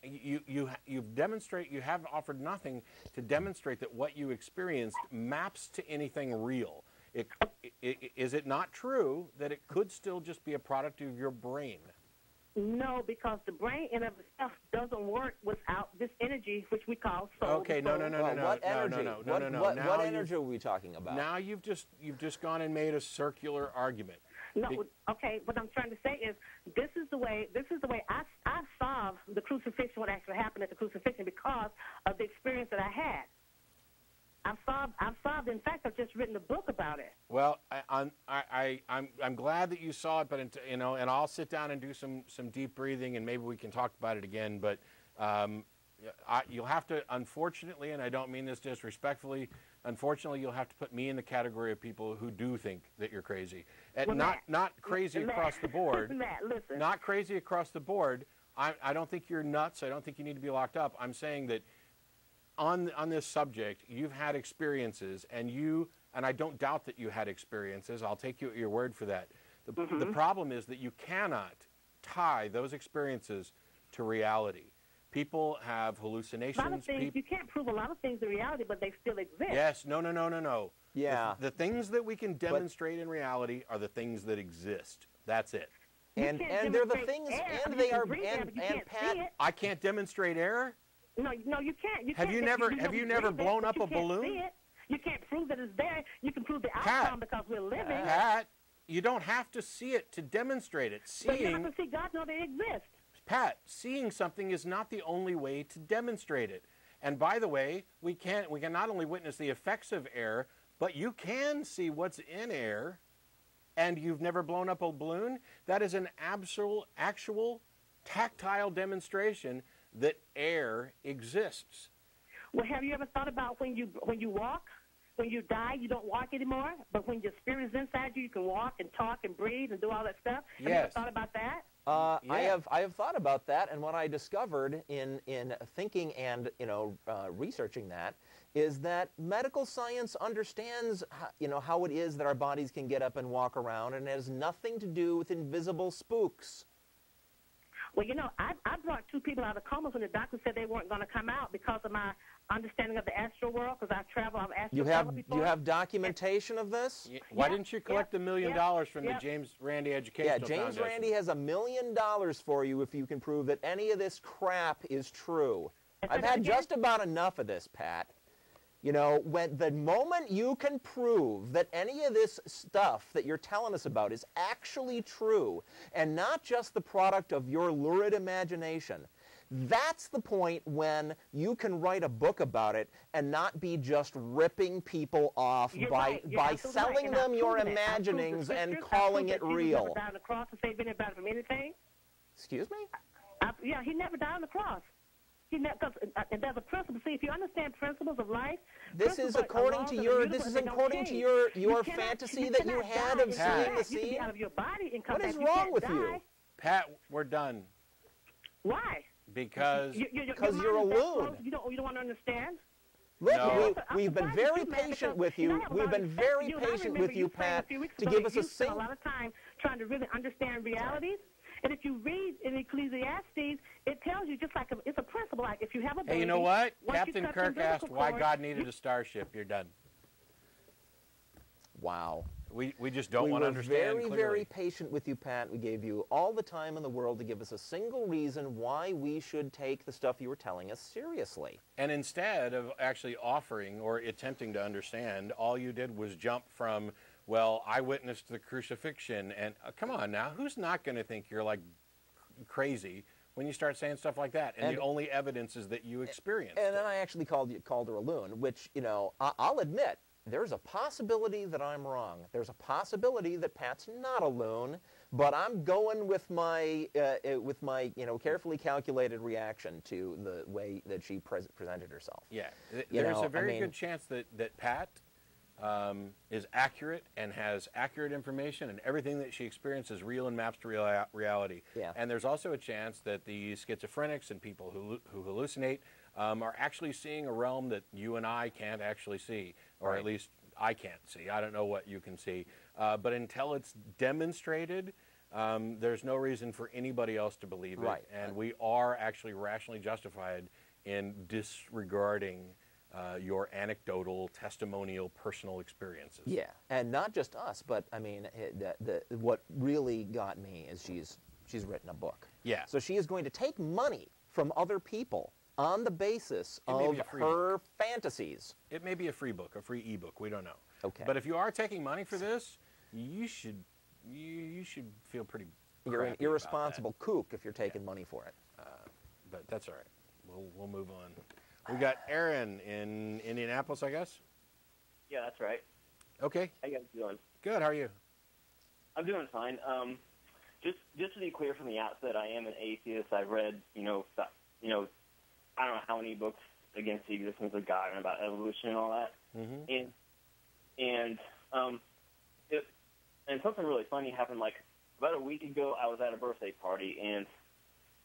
you you you've demonstrate you have offered nothing to demonstrate that what you experienced maps to anything real. It, i- i- is it not true that it could still just be a product of your brain? No, because the brain in of itself doesn't work without this energy, which we call soul. Okay, no, no, no, Well, no, what no, energy? no, no, no, what, no, no. what, Now what energy are we talking about? Now you've just you've just gone and made a circular argument. No, Be- okay. What I'm trying to say is, this is the way. This is the way I I solved the crucifixion. What actually happened at the crucifixion because of the experience that I had. I've solved. I've solved. In fact, I've just written a book about it. Well, I, I'm I, I, I'm I'm glad that you saw it, but you know, and I'll sit down and do some some deep breathing, and maybe we can talk about it again. But um, I, you'll have to, unfortunately, and I don't mean this disrespectfully. Unfortunately, you'll have to put me in the category of people who do think that you're crazy, and Well, not Matt, not crazy Matt, across the board. [laughs] Matt, listen. Not crazy across the board. I, I don't think you're nuts. I don't think you need to be locked up. I'm saying that on on this subject, you've had experiences, and you and I don't doubt that you had experiences. I'll take you at your word for that. The, Mm-hmm. the problem is that you cannot tie those experiences to reality. People have hallucinations. a lot of hallucinations. things peop- you can't prove a lot of things in reality, but they still exist. yes, no, no, no, no, no. The- Yeah. The, things that we can demonstrate in reality are the things that exist. That's it. And and they're the things, air, and you they are, and, and Pat. I can't demonstrate error. No, no, you can't. You Have can't. you never- know have you never it, blown but up you a balloon? it. You can't prove that it's there. You can prove the outcome because we're living. Pat, you don't have to see it to demonstrate it. but you have to see God know they exist. Pat, seeing something is not the only way to demonstrate it. And by the way, we can we can not only witness the effects of air, but you can see what's in air. And you've never blown up a balloon? That is an absolute, actual, tactile demonstration that air exists. Well, have you ever thought about when you when you walk? When you die, you don't walk anymore. But when your spirit is inside you, you can walk and talk and breathe and do all that stuff. Have you ever thought about that? Uh, I have I have thought about that, and what I discovered in in thinking and you know uh, researching that is that medical science understands how, you know how it is that our bodies can get up and walk around, and it has nothing to do with invisible spooks. Well, you know, I, I brought two people out of comas when the doctor said they weren't going to come out because of my understanding of the astral world. Because I travel, I've astral You have traveled before. you have documentation of this? Y- Why Yeah, didn't you collect yeah, the million dollars from yeah. the James Randi Educational Yeah, James Foundation? Randi has a million dollars for you if you can prove that any of this crap is true. I've had just about enough of this, Pat. You know, when the moment you can prove that any of this stuff that you're telling us about is actually true and not just the product of your lurid imagination, that's the point when you can write a book about it and not be just ripping people off You're by right. By absolutely right. selling them your proven it. I've proved the imaginings and calling it real. Never died on the cross to save anybody from anything. Excuse me? I, yeah, he never died on the cross. He never, cause, uh, and there's a principle. See, if you understand principles of life, This is according to your- this is and they don't according to change. your- You your cannot- fantasy you that you had of and seeing the back. You can scene. be out of your body and come What back. is You wrong can't with die. you? Pat, we're done Why? because You- you- your 'Cause mind you're a is loon. You don't. You don't want to understand. Look, No. we, we've been very patient with you know, you. I have a We've been very for you, and I patient with you, Pat, to give us a spent single. a lot of time trying to really understand realities. And if you read in Ecclesiastes, it tells you just like a, it's a principle. Like if you have a baby, Hey, you know what? Captain Kirk umbilical asked why God needed you- a starship. You're done. Wow. We, we just don't we want to understand. We were understand very, clearly. very patient with you, Pat. We gave you all the time in the world to give us a single reason why we should take the stuff you were telling us seriously. And instead of actually offering or attempting to understand, all you did was jump from well, I witnessed the crucifixion, and uh, come on now, who's not going to think you're like crazy when you start saying stuff like that? And, And- the only evidence is that you experienced And it. then I actually called you, called her a loon, which you know I, I'll admit there's a possibility that I'm wrong. There's a possibility that Pat's not a loon, but I'm going with my uh, uh, with my you know carefully calculated reaction to the way that she pres presented herself. Yeah, You there's know, I a very mean- good chance that that Pat um, is accurate and has accurate information, and everything that she experiences is real and maps to real- reality. Yeah. And there's also a chance that the schizophrenics and people who who hallucinate um, are actually seeing a realm that you and I can't actually see, or Right. at least I can't see. I don't know what you can see, uh, but until it's demonstrated. Um, there's no reason for anybody else to believe it, and we are actually rationally justified in disregarding uh, your anecdotal, testimonial, personal experiences. Yeah, and not just us, but I mean, the, the, what really got me is she's she's written a book. Yeah. So she is going to take money from other people on the basis of be a free her fantasies. It may be a free book, a free ebook. We don't know. Okay. But if you are taking money for this, you should you, you should feel pretty. You're an irresponsible kook if you're taking money for it. that. But that's all right. We'll we'll move on. We got Aaron in Indianapolis, I guess. Yeah, that's right. Okay. How you guys doing? Good. How are you? I'm doing fine. Um, just just to be clear from the outset, I am an atheist. I've read, you know, you know, I don't know how many books against the existence of God and about evolution and all that. Mm-hmm. And and um, it, and something really funny happened. Like about a week ago, I was at a birthday party, and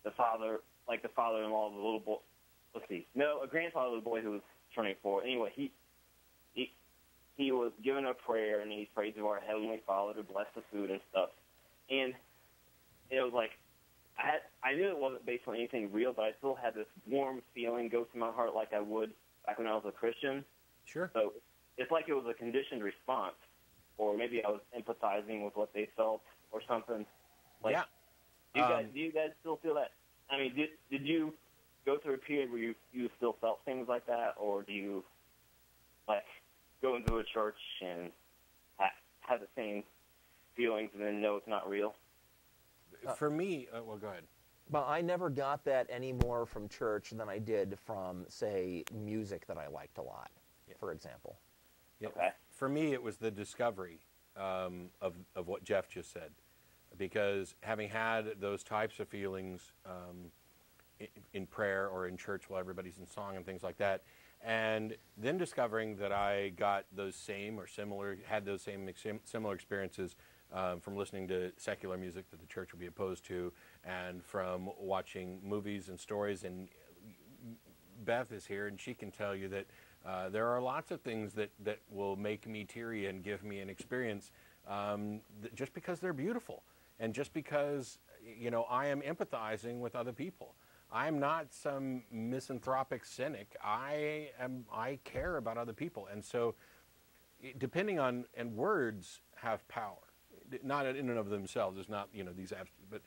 the father, like the father-in-law of the little boy, let's see, no, a grandfather of the boy who was turning four. Anyway, he he he was given a prayer, and he prayed to our heavenly Father to bless the food and stuff. And it was like I had I knew it wasn't based on anything real, but I still had this warm feeling go through my heart like I would back when I was a Christian. Sure. So it's like it was a conditioned response, or maybe I was empathizing with what they felt or something. Like, yeah. Do you guys Um, do you guys still feel that? I mean, did did you go through a period where you you still felt things like that, or do you like go into a church and ha- have the same feelings and then know it's not real? For me, uh, well, go ahead. But I never got that any more from church than I did from, say, music that I liked a lot, for example. Yeah, Okay. For me, it was the discovery um, of, of what Jeff just said. Because having had those types of feelings um, in, prayer or in church while everybody's in song and things like that, and then discovering that I got those same or similar, had those same similar experiences um, from listening to secular music that the church would be opposed to, and from watching movies and stories and Beth is here, and she can tell you that uh, there are lots of things that, that will make me teary and give me an experience um, just because they're beautiful, and just because you know I am empathizing with other people. I'm not some misanthropic cynic. I am. I care about other people, and so depending on and words have power, not in and of themselves. It's not you know these abs- but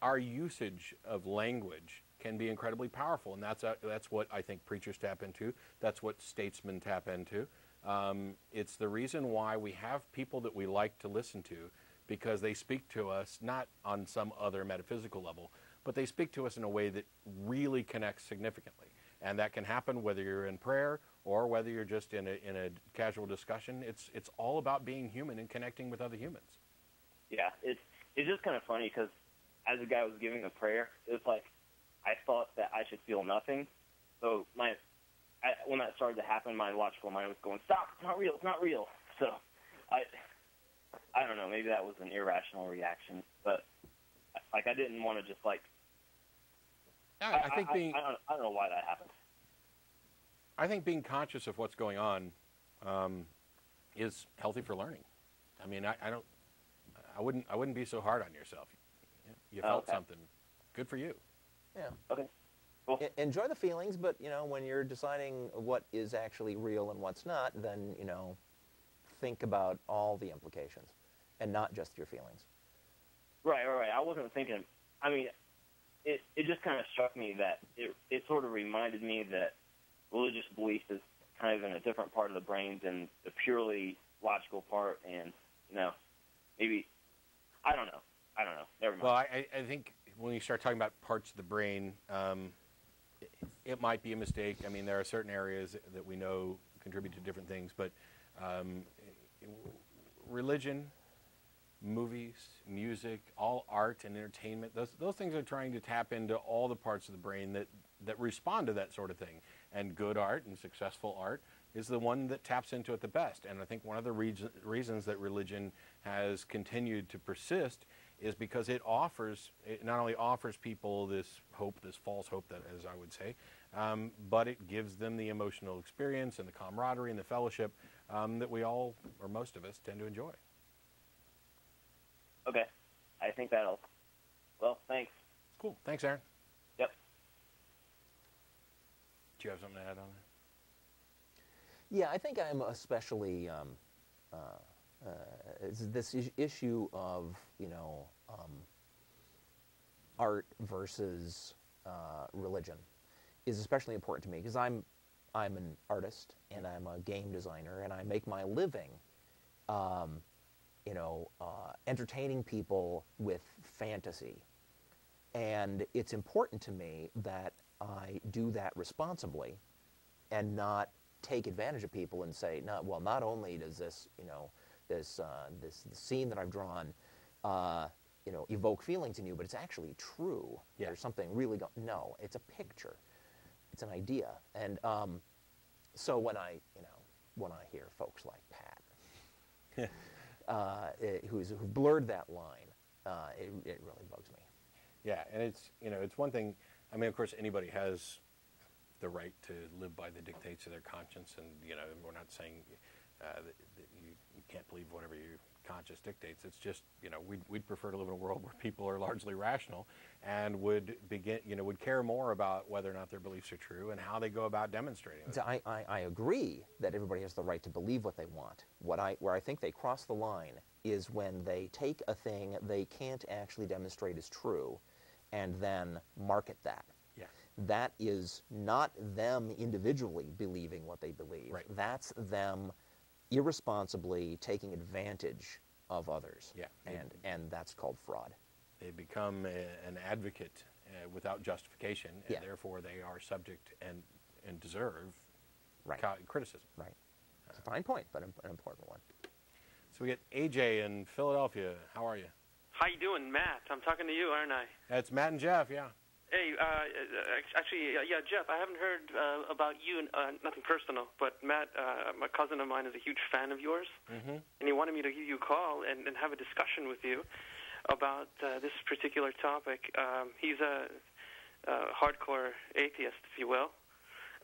our usage of language can be incredibly powerful, and that's a, that's what I think preachers tap into. That's what statesmen tap into. Um, it's the reason why we have people that we like to listen to, because they speak to us not on some other metaphysical level, but they speak to us in a way that really connects significantly. And that can happen whether you're in prayer or whether you're just in a, in a casual discussion. It's, it's all about being human and connecting with other humans. Yeah, it's it's just kind of funny because as the guy was giving the prayer, it was like I thought that I should feel nothing. So my I, when that started to happen, my logical mind was going, "Stop! It's not real! It's not real!" So I I don't know. Maybe that was an irrational reaction, but like I didn't want to just like I, I think being I, don't, I don't know why that happened. I think being conscious of what's going on um, is healthy for learning. I mean, I, I don't, I wouldn't, I wouldn't be so hard on yourself. You, you Oh, felt okay. something. Good for you. Yeah. Okay. Cool. Enjoy the feelings, but you know when you're deciding what is actually real and what's not, then you know think about all the implications, and not just your feelings. Right, right, right. I wasn't thinking. I mean, it it just kind of struck me that it it sort of reminded me that religious belief is kind of in a different part of the brain than the purely logical part, and you know, maybe I don't know. I don't know. Never mind. Well, I, I think when you start talking about parts of the brain, um, it, it might be a mistake. I mean, there are certain areas that we know contribute to different things, but um, religion, movies, music, all art and entertainment, those, those things are trying to tap into all the parts of the brain that, that respond to that sort of thing. And good art and successful art is the one that taps into it the best. And I think one of the reason, reasons that religion has continued to persist is because it offers, it not only offers people this hope, this false hope, that as I would say, um, but it gives them the emotional experience and the camaraderie and the fellowship um, that we all, or most of us, tend to enjoy. Okay, I think that'll. Well, thanks. Cool. Thanks, Aaron. Yep. Do you have something to add on that? Yeah, I think I'm especially um, uh, uh, this is- issue of you know um, art versus uh, religion is especially important to me because I'm I'm an artist and I'm a game designer and I make my living, um, you know, uh, entertaining people with fantasy, and it's important to me that I do that responsibly and not take advantage of people and say, no, well, not only does this, you know, this uh, this scene that I've drawn, uh, you know, evoke feelings in you, but it's actually true. Yeah. There's something really going. No, it's a picture. It's an idea, and um, so when I, you know, when I hear folks like Pat, [laughs] uh, who's who blurred that line, uh, it, it really bugs me. Yeah, and it's you know it's one thing. I mean, of course, anybody has the right to live by the dictates of their conscience, and you know we're not saying uh, that, that you, you can't believe whatever your conscience dictates. It's just you know we'd, we'd prefer to live in a world [laughs] where people are largely rational and would begin you know would care more about whether or not their beliefs are true and how they go about demonstrating them. So I, I, I agree that everybody has the right to believe what they want. What I, where I think they cross the line is when they take a thing they can't actually demonstrate is true and then market that. Yeah. That is not them individually believing what they believe. Right. That's them irresponsibly taking advantage of others. Yeah. And, and that's called fraud. They become a, an advocate uh, without justification, and Yeah. therefore they are subject and and deserve Right. co- criticism. Right. It's a fine point, but an, an important one. So we get AJ in Philadelphia. How are you? How you doing, Matt? I'm talking to you, aren't I? That's Matt and Jeff. Yeah. Hey, uh, uh, actually, yeah, Jeff, I haven't heard uh, about you, uh, nothing personal, but Matt, uh, my cousin of mine is a huge fan of yours, Mm-hmm. and he wanted me to give you a call and, and have a discussion with you about uh, this particular topic. Um, he's a, a hardcore atheist, if you will,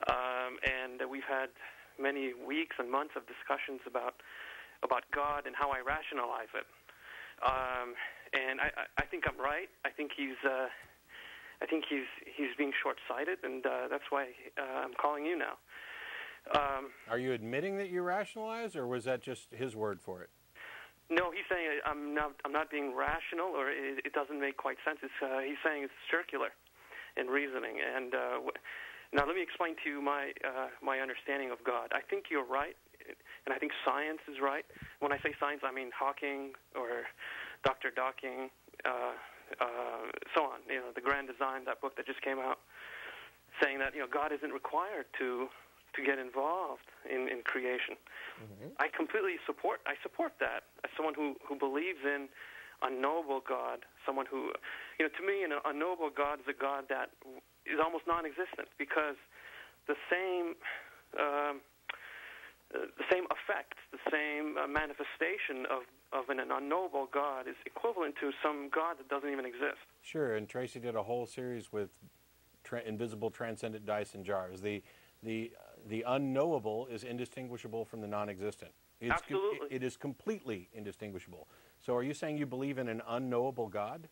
um, and we've had many weeks and months of discussions about about God and how I rationalize it. Um, and I, I I think I'm right. I think he's uh, I think he's he's being short-sighted, and uh, that's why uh, I'm calling you now. Um, Are you admitting that you rationalize, or was that just his word for it? no, he's saying I'm not I'm not being rational, or it, it doesn't make quite sense. It's, uh, he's saying it's circular in reasoning. And uh, w- now let me explain to you my uh, my understanding of God. I think you're right, and I think science is right. When I say science, I mean Hawking or Dr. Docking, uh, uh, so on. You know, the Grand Design, that book that just came out, saying that you know God isn't required to to get involved in, in creation. I completely support. I support that as someone who who believes in a noble God, someone who, you know, to me, an, a noble God is a God that is almost non-existent because the same. Um, uh, the same effect, the same uh, manifestation of, of an, an unknowable God is equivalent to some God that doesn't even exist. Sure. And Tracie did a whole series with tra- invisible, transcendent Dyson jars. The the the unknowable is indistinguishable from the non-existent. It's com- Absolutely. it is completely indistinguishable. So, are you saying you believe in an unknowable God?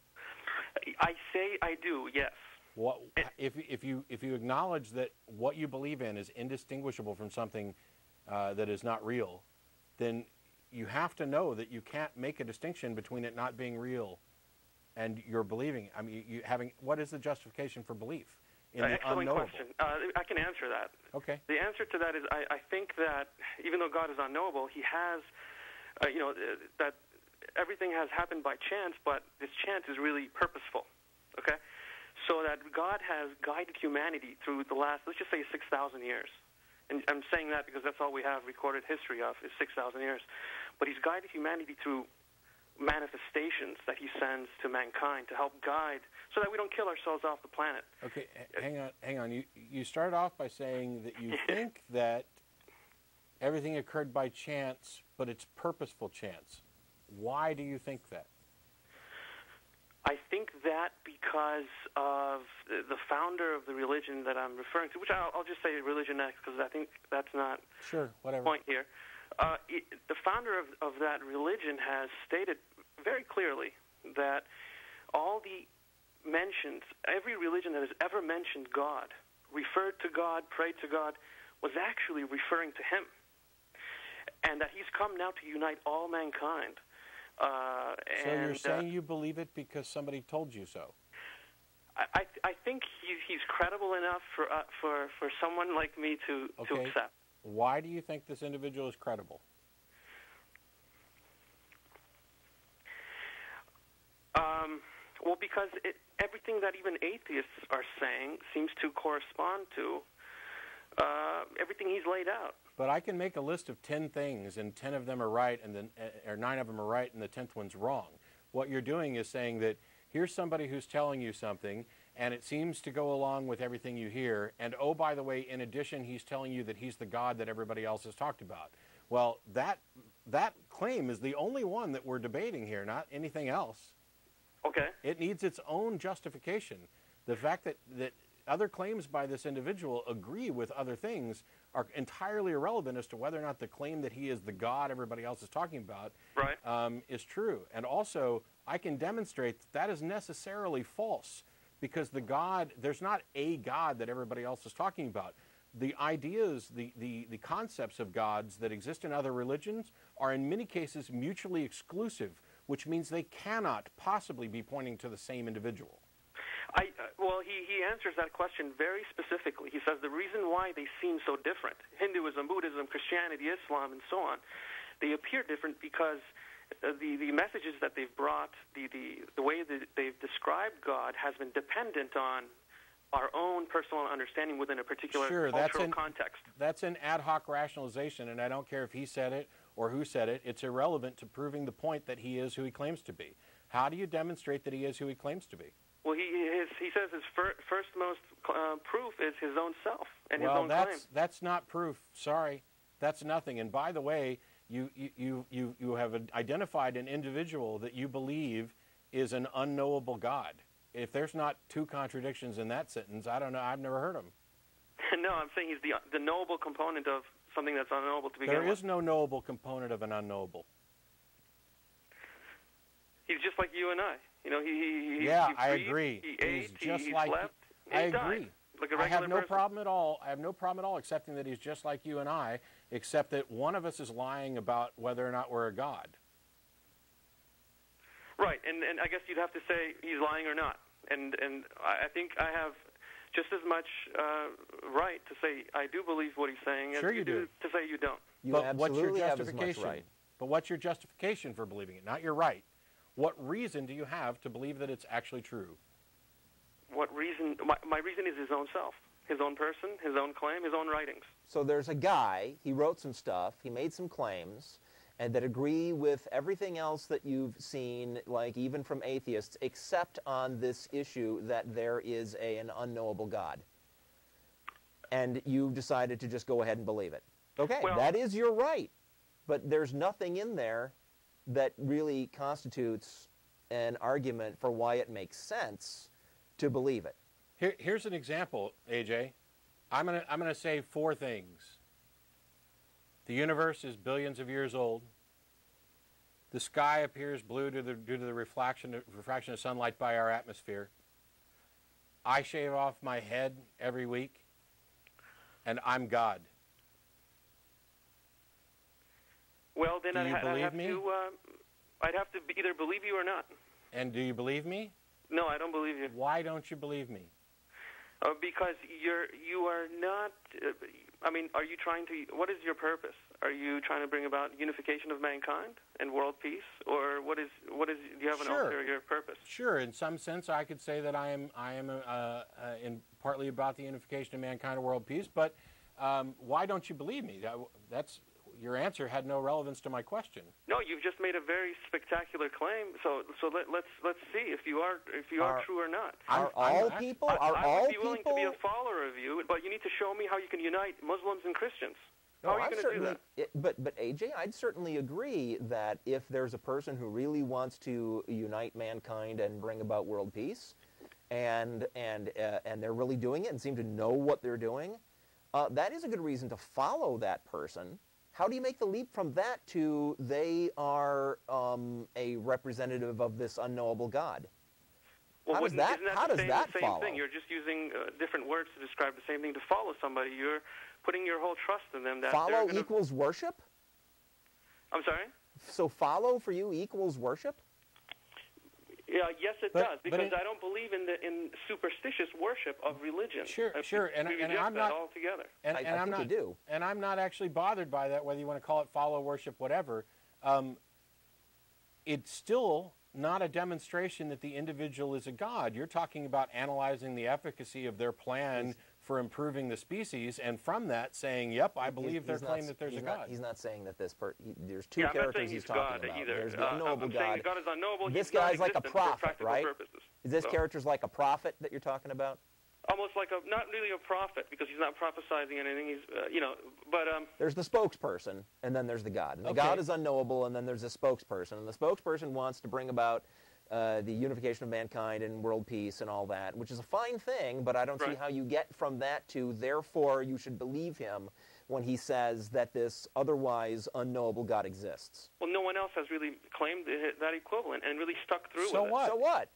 I say I do, yes. What if if you if you acknowledge that what you believe in is indistinguishable from something uh, that is not real, then you have to know that you can't make a distinction between it not being real and you're believing. I mean, you, having what is the justification for belief in Uh, the excellent unknowable? question. Uh, I can answer that. Okay. The answer to that is I, I think that even though God is unknowable, He has, uh, you know, uh, that everything has happened by chance, but this chance is really purposeful. Okay, so that God has guided humanity through the last, let's just say, six thousand years. And I'm saying that because that's all we have recorded history of is six thousand years. But He's guided humanity through manifestations that He sends to mankind to help guide, so that we don't kill ourselves off the planet. Okay, hang on, hang on. You you started off by saying that you [laughs] think that everything occurred by chance, but it's purposeful chance. Why do you think that? I think that because of the founder of the religion that I'm referring to, which I'll, I'll just say religion next because I think that's not Sure, whatever. point here. Uh, it, the founder of, of that religion has stated very clearly that all the mentions, every religion that has ever mentioned God, referred to God, prayed to God, was actually referring to Him. And that He's come now to unite all mankind. Uh, So and, you're uh, saying you believe it because somebody told you so. I, I I think he, he's credible enough for uh, for for someone like me to to accept. Why do you think this individual is credible? Um, well, because it, everything that even atheists are saying seems to correspond to uh, everything he's laid out. But I can make a list of 10 things and 10 of them are right and then uh, or 9 of them are right and the 10th one's wrong. What you're doing is saying that here's somebody who's telling you something and it seems to go along with everything you hear and oh by the way in addition he's telling you that he's the god that everybody else has talked about. Well, that that claim is the only one that we're debating here, not anything else. Okay. It needs its own justification. The fact that, that other claims by this individual agree with other things are entirely irrelevant as to whether or not the claim that he is the God everybody else is talking about right. um, is true. And also, I can demonstrate that that is necessarily false because the God, there's not a God that everybody else is talking about. The ideas, the, the, the concepts of gods that exist in other religions are in many cases mutually exclusive, which means they cannot possibly be pointing to the same individual. I, uh, well, he, he answers that question very specifically. He says the reason why they seem so different Hinduism, Buddhism, Christianity, Islam, and so on they appear different because uh, the, the messages that they've brought, the, the, the way that they've described God, has been dependent on our own personal understanding within a particular Sure, cultural that's an, context. That's an ad hoc rationalization, and I don't care if he said it or who said it. It's irrelevant to proving the point that he is who he claims to be. How do you demonstrate that he is who he claims to be? Well, he his, he says his fir- first most uh, proof is his own self and well, his own that's claim. that's not proof. Sorry, that's nothing. And by the way, you you you you, have identified an individual that you believe is an unknowable God. If there's not two contradictions in that sentence, I don't know. I've never heard them. [laughs] no, I'm saying he's the the knowable component of something that's unknowable to begin There with. is no knowable component of an unknowable. He's just like you and I. You know, he, he he Yeah, he I breathed, agree. He He's ate, just he, like- slept, I agree. died, like a I regular have no person. problem at all. I have no problem at all accepting that he's just like you and I, except that one of us is lying about whether or not we're a god. Right, and and I guess you'd have to say he's lying or not. And and I I think I have just as much uh, right to say I do believe what he's saying as Sure you do, do. to say you don't. You but what's your absolutely have as much justification? right. But what's your justification for believing it? Not your right. What reason do you have to believe that it's actually true? What reason? My, my reason is his own self, his own person, his own claim, his own writings. So there's a guy, he wrote some stuff, he made some claims, and that agree with everything else that you've seen, like even from atheists, except on this issue that there is a, an unknowable God. And you've decided to just go ahead and believe it. Okay, Well- that is your right. But there's nothing in there that really constitutes an argument for why it makes sense to believe it. Here, here's an example, AJ. I'm gonna I'm gonna say four things. The universe is billions of years old. The sky appears blue due to the, due to the reflection refraction of sunlight by our atmosphere. I shave off my head every week, and I'm God. Well, then I'd, ha- I'd have me? to. Uh, I'd have to either believe you or not. And do you believe me? No, I don't believe you. Why don't you believe me? Uh, because you're you are not uh, I mean, are you trying to? What is your purpose? Are you trying to bring about unification of mankind and world peace, or what is? What is? Do you have an Sure. ulterior purpose? Sure, in some sense, I could say that I am I am uh, uh, in partly about the unification of mankind and world peace. But um, why don't you believe me? That, that's your answer had no relevance to my question. No, you've just made a very spectacular claim. So, so let, let's let's see if you are if you are, Are- true or not. Are I'm all act- people? I, Are I all would be willing people? to be a follower of you, but you need to show me how you can unite Muslims and Christians. No, how are you going to do certainly- that? it- but but AJ, I'd certainly agree that if there's a person who really wants to unite mankind and bring about world peace, and and uh, and they're really doing it and seem to know what they're doing, uh, that is a good reason to follow that person. How do you make the leap from that to they are um, a representative of this unknowable God? Well, how does that- that how does same, that the same follow? thing? You're just using uh, different words to describe the same thing. To follow somebody, you're putting your whole trust in them. That Follow gonna, equals worship. I'm sorry. So follow for you equals worship. Yeah, yes, it But- does because it- I don't believe in the in superstitious worship of religion. Sure, I, sure, and, and I'm not- altogether. And, I- and I am not do. and I'm not actually bothered by that, whether you want to call it follow worship, whatever. Um, it's still not a demonstration that the individual is a god. You're talking about analyzing the efficacy of their plan for improving the species, and from that saying, "Yep, I believe He's- their he's claim that there's he's a not- god." He's not saying that this per, he, there's two yeah, I'm not characters he's, he's talking God about. either. There's Uh, the unknowable I'm God. God is unknowable. This guy's like a existent prophet, right? Purposes. Is this So, character's like a prophet that you're talking about? almost like a not really a prophet because he's not prophesizing anything. He's uh, you know, but um, There's the spokesperson, and then there's the God. And the Okay. God is unknowable, and then there's a spokesperson. And the spokesperson wants to bring about uh, the unification of mankind and world peace and all that, which is a fine thing, but I don't see how you get from that to therefore you should believe him when he says that this otherwise unknowable God exists. well, no one else has really claimed that equivalent and really stuck through So with what? So what? it.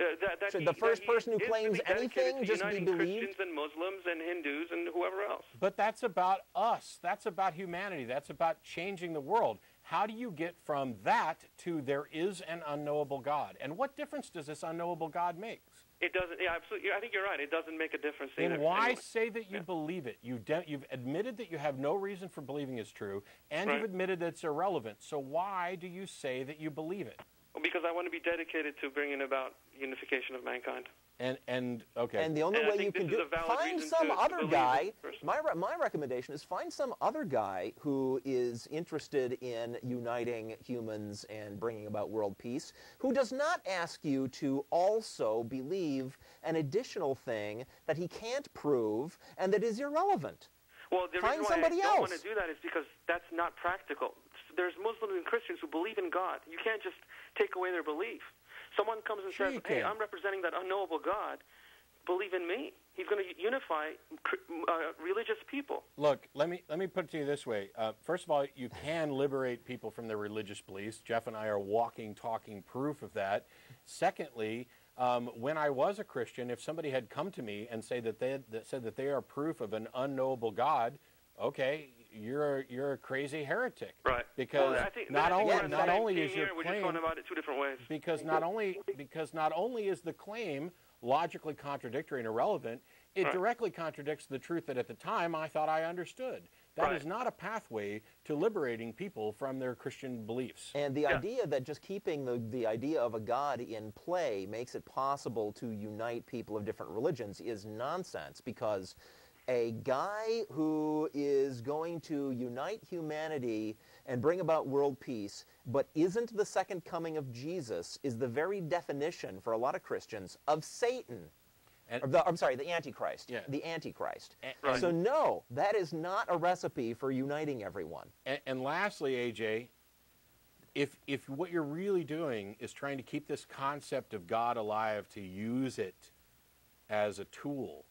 Uh, that, that Should he- the that first he person who claims anything just be uniting believed? Christians and Muslims and Hindus and whoever else. But that's about us. That's about humanity. That's about changing the world. How do you get from that to there is an unknowable God? And what difference does this unknowable God make? It doesn't. Yeah, absolutely. I think you're right. It doesn't make a difference. Then why Anyway. say that you Yeah. believe it? You you've admitted that you have no reason for believing it's true, and Right. you've admitted that it's irrelevant. So why do you say that you believe it? Well, because I want to be dedicated to bringing about unification of mankind. And and okay. And the only And way you can do is a valid find some to- to other guy. My re- my recommendation is find some other guy who is interested in uniting humans and bringing about world peace, who does not ask you to also believe an additional thing that he can't prove and that is irrelevant. Well, the Find reason why somebody I don't want to do that is because that's not practical. There's Muslims and Christians who believe in God. You can't just take away their belief. Someone comes and Sure says, "Hey. I'm representing that unknowable God. Believe in me." He's going to unify uh, religious people. Look, let me let me put it to you this way. Uh, first of all, you can liberate people from their religious beliefs. Jeff and I are walking, talking proof of that. Secondly, um, when I was a Christian, if somebody had come to me and say that they that said that they are proof of an unknowable God, okay, you're you're a crazy heretic. Right. Because well, I think, not only we're on the not only is your here, we're claim just about it two different ways. because not only because not only is the claim logically contradictory and irrelevant, it Right. directly contradicts the truth that at the time I thought I understood. That is Right. not a pathway to liberating people from their Christian beliefs. And the Yeah. idea that just keeping the, the idea of a God in play makes it possible to unite people of different religions is nonsense because a guy who is going to unite humanity and bring about world peace but isn't the second coming of Jesus is the very definition for a lot of Christians of Satan. And- the, I'm sorry, the Antichrist. Yeah. The Antichrist. A- Right. So, no, that is not a recipe for uniting everyone. And, and lastly, AJ, if if what you're really doing is trying to keep this concept of God alive to use it as a tool,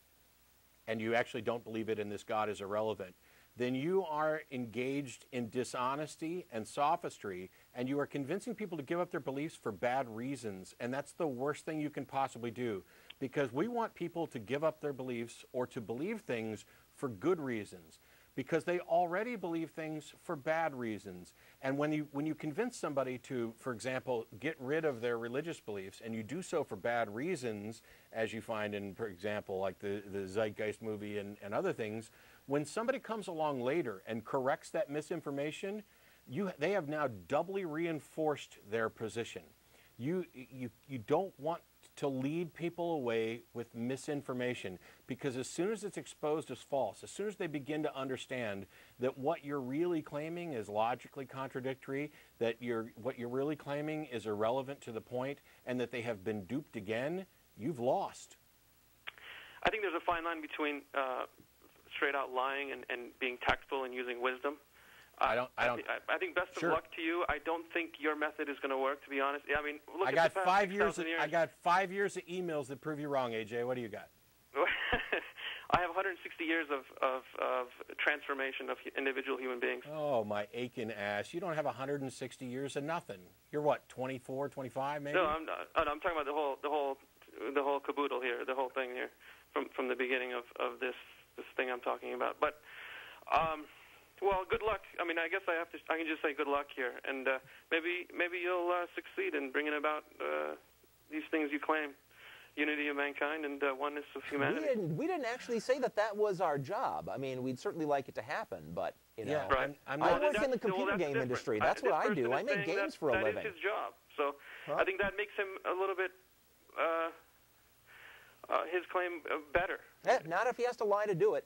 and you actually don't believe it and this God is irrelevant, then you are engaged in dishonesty and sophistry, and you are convincing people to give up their beliefs for bad reasons. And that's the worst thing you can possibly do because we want people to give up their beliefs or to believe things for good reasons because they already believe things for bad reasons. And when you when you convince somebody to, for example, get rid of their religious beliefs, and you do so for bad reasons, as you find in, for example, like the the Zeitgeist movie and, and other things, When somebody comes along later and corrects that misinformation, you, they have now doubly reinforced their position. You, you, you don't want to lead people away with misinformation because as soon as it's exposed as false, as soon as they begin to understand that what you're really claiming is logically contradictory, that you're, what you're really claiming is irrelevant to the point, and that they have been duped again, you've lost. I think there's a fine line between uh, straight out lying and, and being tactful and using wisdom. I don't. I don't. I, I think best Sure. of luck to you. I don't think your method is going to work. To be honest, I mean, look I at got five years. 6,000 Of, I got five years of emails that prove you wrong, AJ. What do you got? [laughs] I have 160 years of, of, of transformation of individual human beings. Oh my aching ass! You don't have 160 years of nothing. You're what? 24, 25, maybe? No, I'm not, oh, I'm talking about the whole the whole the whole caboodle here, the whole thing here, from from the beginning of of this this thing I'm talking about. But um, well, good luck. I mean, I guess I have to. I can just say good luck here, and uh, maybe maybe you'll uh, succeed in bringing about uh, these things you claim, unity of mankind and uh, oneness of humanity. We didn't, we didn't actually say that that was our job. I mean, we'd certainly like it to happen, but you know, Yeah, Right. I'm- I'm I not- work in the that's- well, computer game different. industry. I- That's what I do. I make games that, for a that is living. his job. So Huh? I think that makes him a little bit uh, uh, his claim uh, better. Eh, not if he has to lie to do it.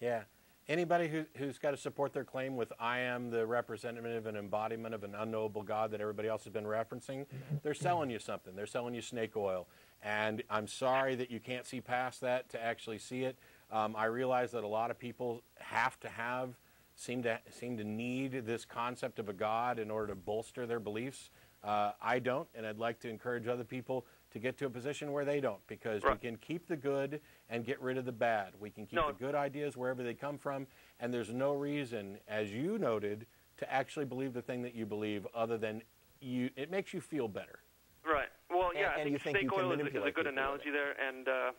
Yeah. Anybody who, who's got to support their claim with "I am the representative and embodiment of an unknowable God" that everybody else has been referencing, they're selling you something. They're selling you snake oil, and I'm sorry that you can't see past that to actually see it. Um, I realize that a lot of people have to have seem to seem to need this concept of a God in order to bolster their beliefs. Uh, I don't, and I'd like to encourage other people to get to a position where they don't, because we can keep the good and get rid of the bad. We can keep No. the good ideas wherever they come from, and there's no reason, as you noted, to actually believe the thing that you believe, other than you. It makes you feel better. Right. Well, And- yeah, I and think you think snake oil is, a- is a good analogy there, and uh,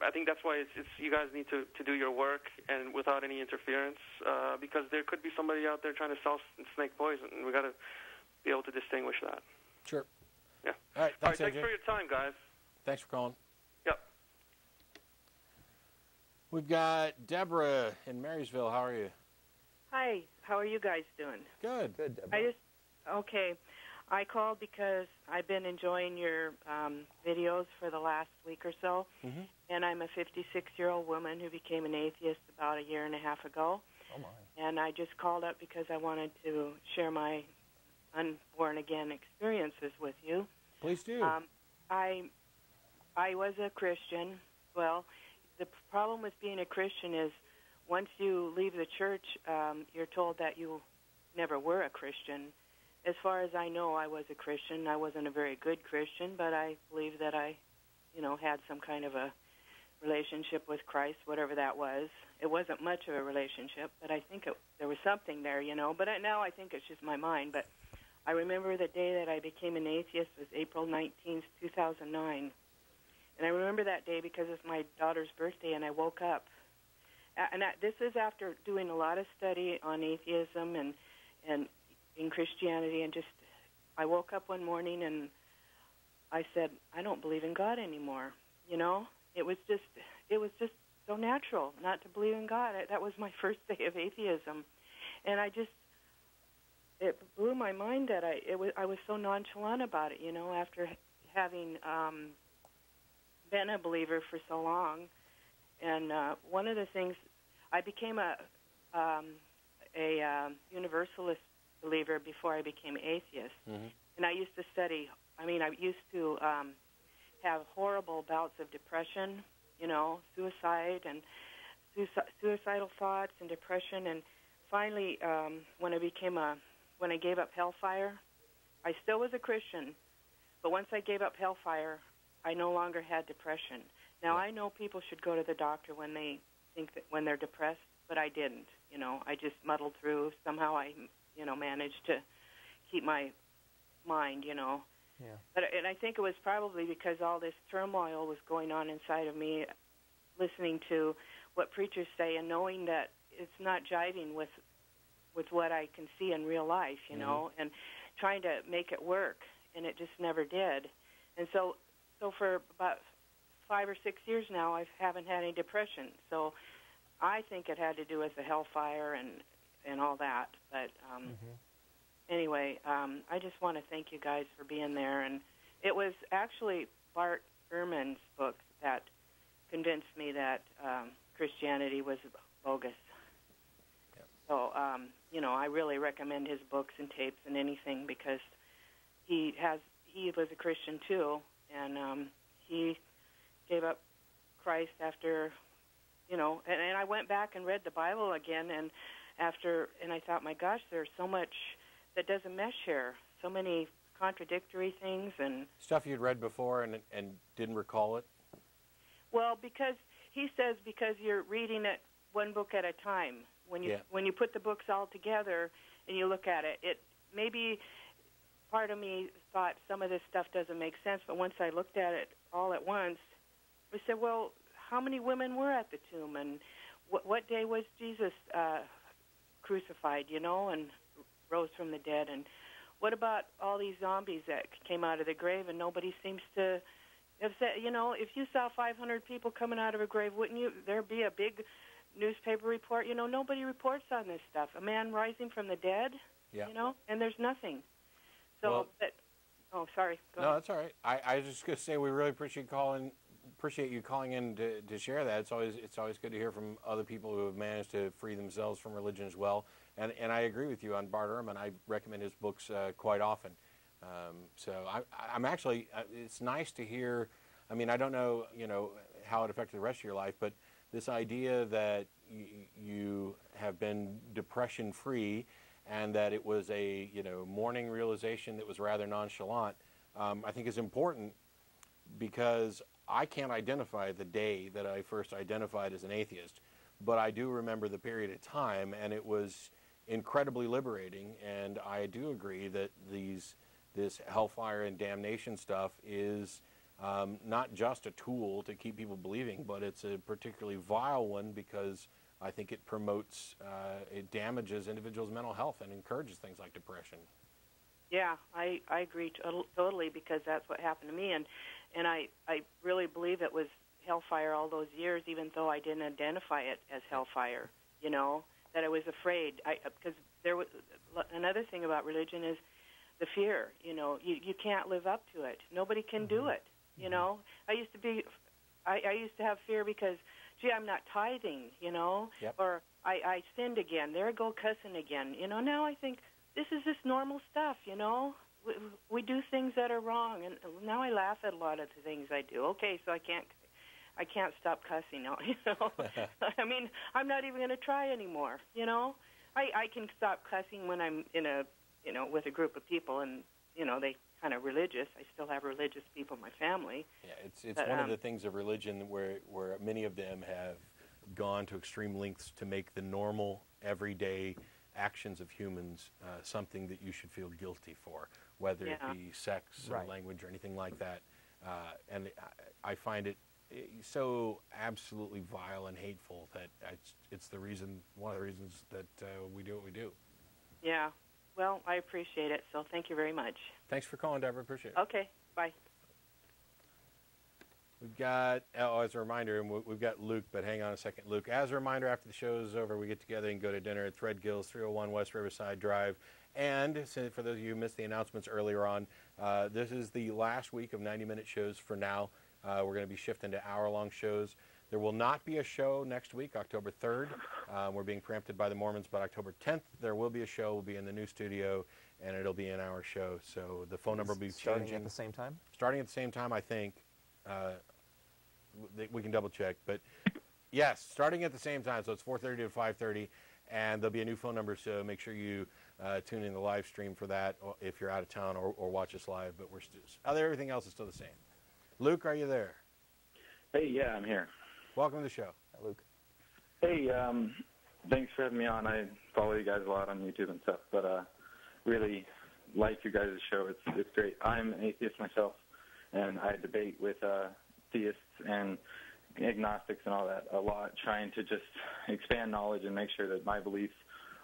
I think that's why it's, it's you guys need to, to do your work and without any interference, uh, because there could be somebody out there trying to sell snake poison, and we got to be able to distinguish that. Sure. Yeah. All right. All right. Thanks, Thanks for your time, guys. Thanks for calling. Yep. We've got Deborah in Marysville. How are you? Hi, how are you guys doing? Good. Good. Deborah. I just okay. I called because I've been enjoying your um, videos for the last week or so, Mhm. and I'm a 56-year-old woman who became an atheist about a year and a half ago. oh my. And I just called up because I wanted to share my unborn again experiences with you. Please do. Um, I I was a Christian. Well, the problem with being a Christian is once you leave the church, um, you're told that you never were a Christian. As far as I know, I was a Christian. I wasn't a very good Christian, but I believe that I, you know, had some kind of a relationship with Christ, whatever that was. It wasn't much of a relationship, but I think it, there was something there, you know. But I, now I think it's just my mind. But I remember the day that I became an atheist was April 19th, 2009. And I remember that day because it's my daughter's birthday, and I woke up. And I, this is after doing a lot of study on atheism and and in Christianity, and just I woke up one morning and I said, I don't believe in God anymore. You know, it was just it was just so natural not to believe in God. I, that was my [laughs] first day of atheism, and I just it blew my mind that I it was I was so nonchalant about it. You know, after having um, been a believer for so long, and uh, one of the things I became a um, a um, universalist believer before I became atheist, Mhm. and I used to study. I mean, I used to um, have horrible bouts of depression, you know, suicide and suici- suicidal thoughts and depression, and finally, um, when I became a when I gave up hellfire, I still was a Christian, but once I gave up hellfire, I no longer had depression. Now I know people should go to the doctor when they think that when they're depressed, but I didn't. You know, I just muddled through. Somehow I, you know, managed to keep my mind, you know. Yeah. But and I think it was probably because all this turmoil was going on inside of me, listening to what preachers say and knowing that it's not jiving with with what I can see in real life, you know, and trying to make it work, and it just never did. And so, so for about five or six years now, I haven't had any depression. So, I think it had to do with the hellfire and and all that. But um, anyway, um, I just want to thank you guys for being there. And it was actually Bart Ehrman's book that convinced me that um, Christianity was bogus. So, um, you know, I really recommend his books and tapes and anything because he has he was a Christian too, and um, he gave up Christ after, you know, and, and I went back and read the Bible again, and after, and I thought, my gosh, there's so much that doesn't mesh here, so many contradictory things, and Stuff you'd read before and and didn't recall it. well, because he says because you're reading it one book at a time. When you Yeah. when you put the books all together and you look at it, it maybe part of me thought some of this stuff doesn't make sense, but once I looked at it all at once, we said, well, how many women were at the tomb, and what what day was Jesus uh, crucified? You know, and rose from the dead, and what about all these zombies that came out of the grave and nobody seems to have said, you know, if you saw 500 people coming out of a grave, wouldn't you there be a big newspaper report? You know, nobody reports on this stuff. A man rising from the dead, Yeah. you know, and there's nothing. So, Well- but, oh, sorry. Go No, ahead. that's all right. I, I was just gonna say we really appreciate calling, appreciate you calling in to, to share that. It's always it's always good to hear from other people who have managed to free themselves from religion as well. And and I agree with you on Bart Ehrman. I recommend his books uh, quite often. Um, so I, I'm actually uh, it's nice to hear. I mean, I don't know you know how it affected the rest of your life, but this idea that you have been depression free and that it was a you know morning realization that was rather nonchalant, um, I think is important because I can't identify the day that I first identified as an atheist, but I do remember the period of time, and it was incredibly liberating. And I do agree that these this hellfire and damnation stuff is um, not just a tool to keep people believing, but it's a particularly vile one because I think it promotes, uh, it damages individuals' mental health and encourages things like depression. Yeah, I I agree to- totally because that's what happened to me, and and I I really believe it was hellfire all those years, even though I didn't identify it as hellfire. You know that I was afraid. I because there was another thing about religion is the fear. You know, you you can't live up to it. Nobody can do it. You know, I used to be, I, I used to have fear because, gee, I'm not tithing. You know, Yep. or I I sinned again. There I go cussing again. You know, now I think this is just normal stuff, you know. We, we do things that are wrong, and now I laugh at a lot of the things I do. Okay, so I can't, I can't stop cussing now. [laughs] You know, [laughs] I mean, I'm not even going to try anymore. You know, I I can stop cussing when I'm in a, you know, with a group of people, and you know they kind of religious. I still have religious people in my family. Yeah, it's it's But, one of um, the things of religion where where many of them have gone to extreme lengths to make the normal everyday actions of humans uh, something that you should feel guilty for, whether Yeah. it be sex or Right. language or anything like that. Uh, and I, I find it eh, so absolutely vile and hateful that it's it's the reason one of the reasons that uh, we do what we do. Yeah. Well, I appreciate it. So thank you very much. Thanks for calling, Deborah. Appreciate it. Okay. Bye. We've got, oh, as a reminder, and we've got Luke, but hang on a second. Luke, as a reminder, after the show is over, we get together and go to dinner at Threadgill's, 301 West Riverside Drive. And for those of you who missed the announcements earlier on, uh, this is the last week of 90 minute shows for now. Uh, we're going to be shifting to hour long shows. There will not be a show next week, October 3rd. Uh, we're being preempted by the Mormons, but October 10th, there will be a show. We'll be in the new studio, and it'll be an hour show. So the phone number will be starting changing at the same time. starting at the same time, I think. Uh, we can double check, but yes, starting at the same time. So it's 4:30 to 5:30, and there'll be a new phone number. So make sure you uh, tune in the live stream for that if you're out of town or, or watch us live. But we're still other everything else is still the same. Luke, are you there? Hey, yeah, I'm here. Welcome to the show, Luke. Hey, um, thanks for having me on. I follow you guys a lot on YouTube and stuff, but uh, really like you guys' show. It's it's great. I'm an atheist myself, and I debate with uh, theists and agnostics and all that a lot, trying to just expand knowledge and make sure that my beliefs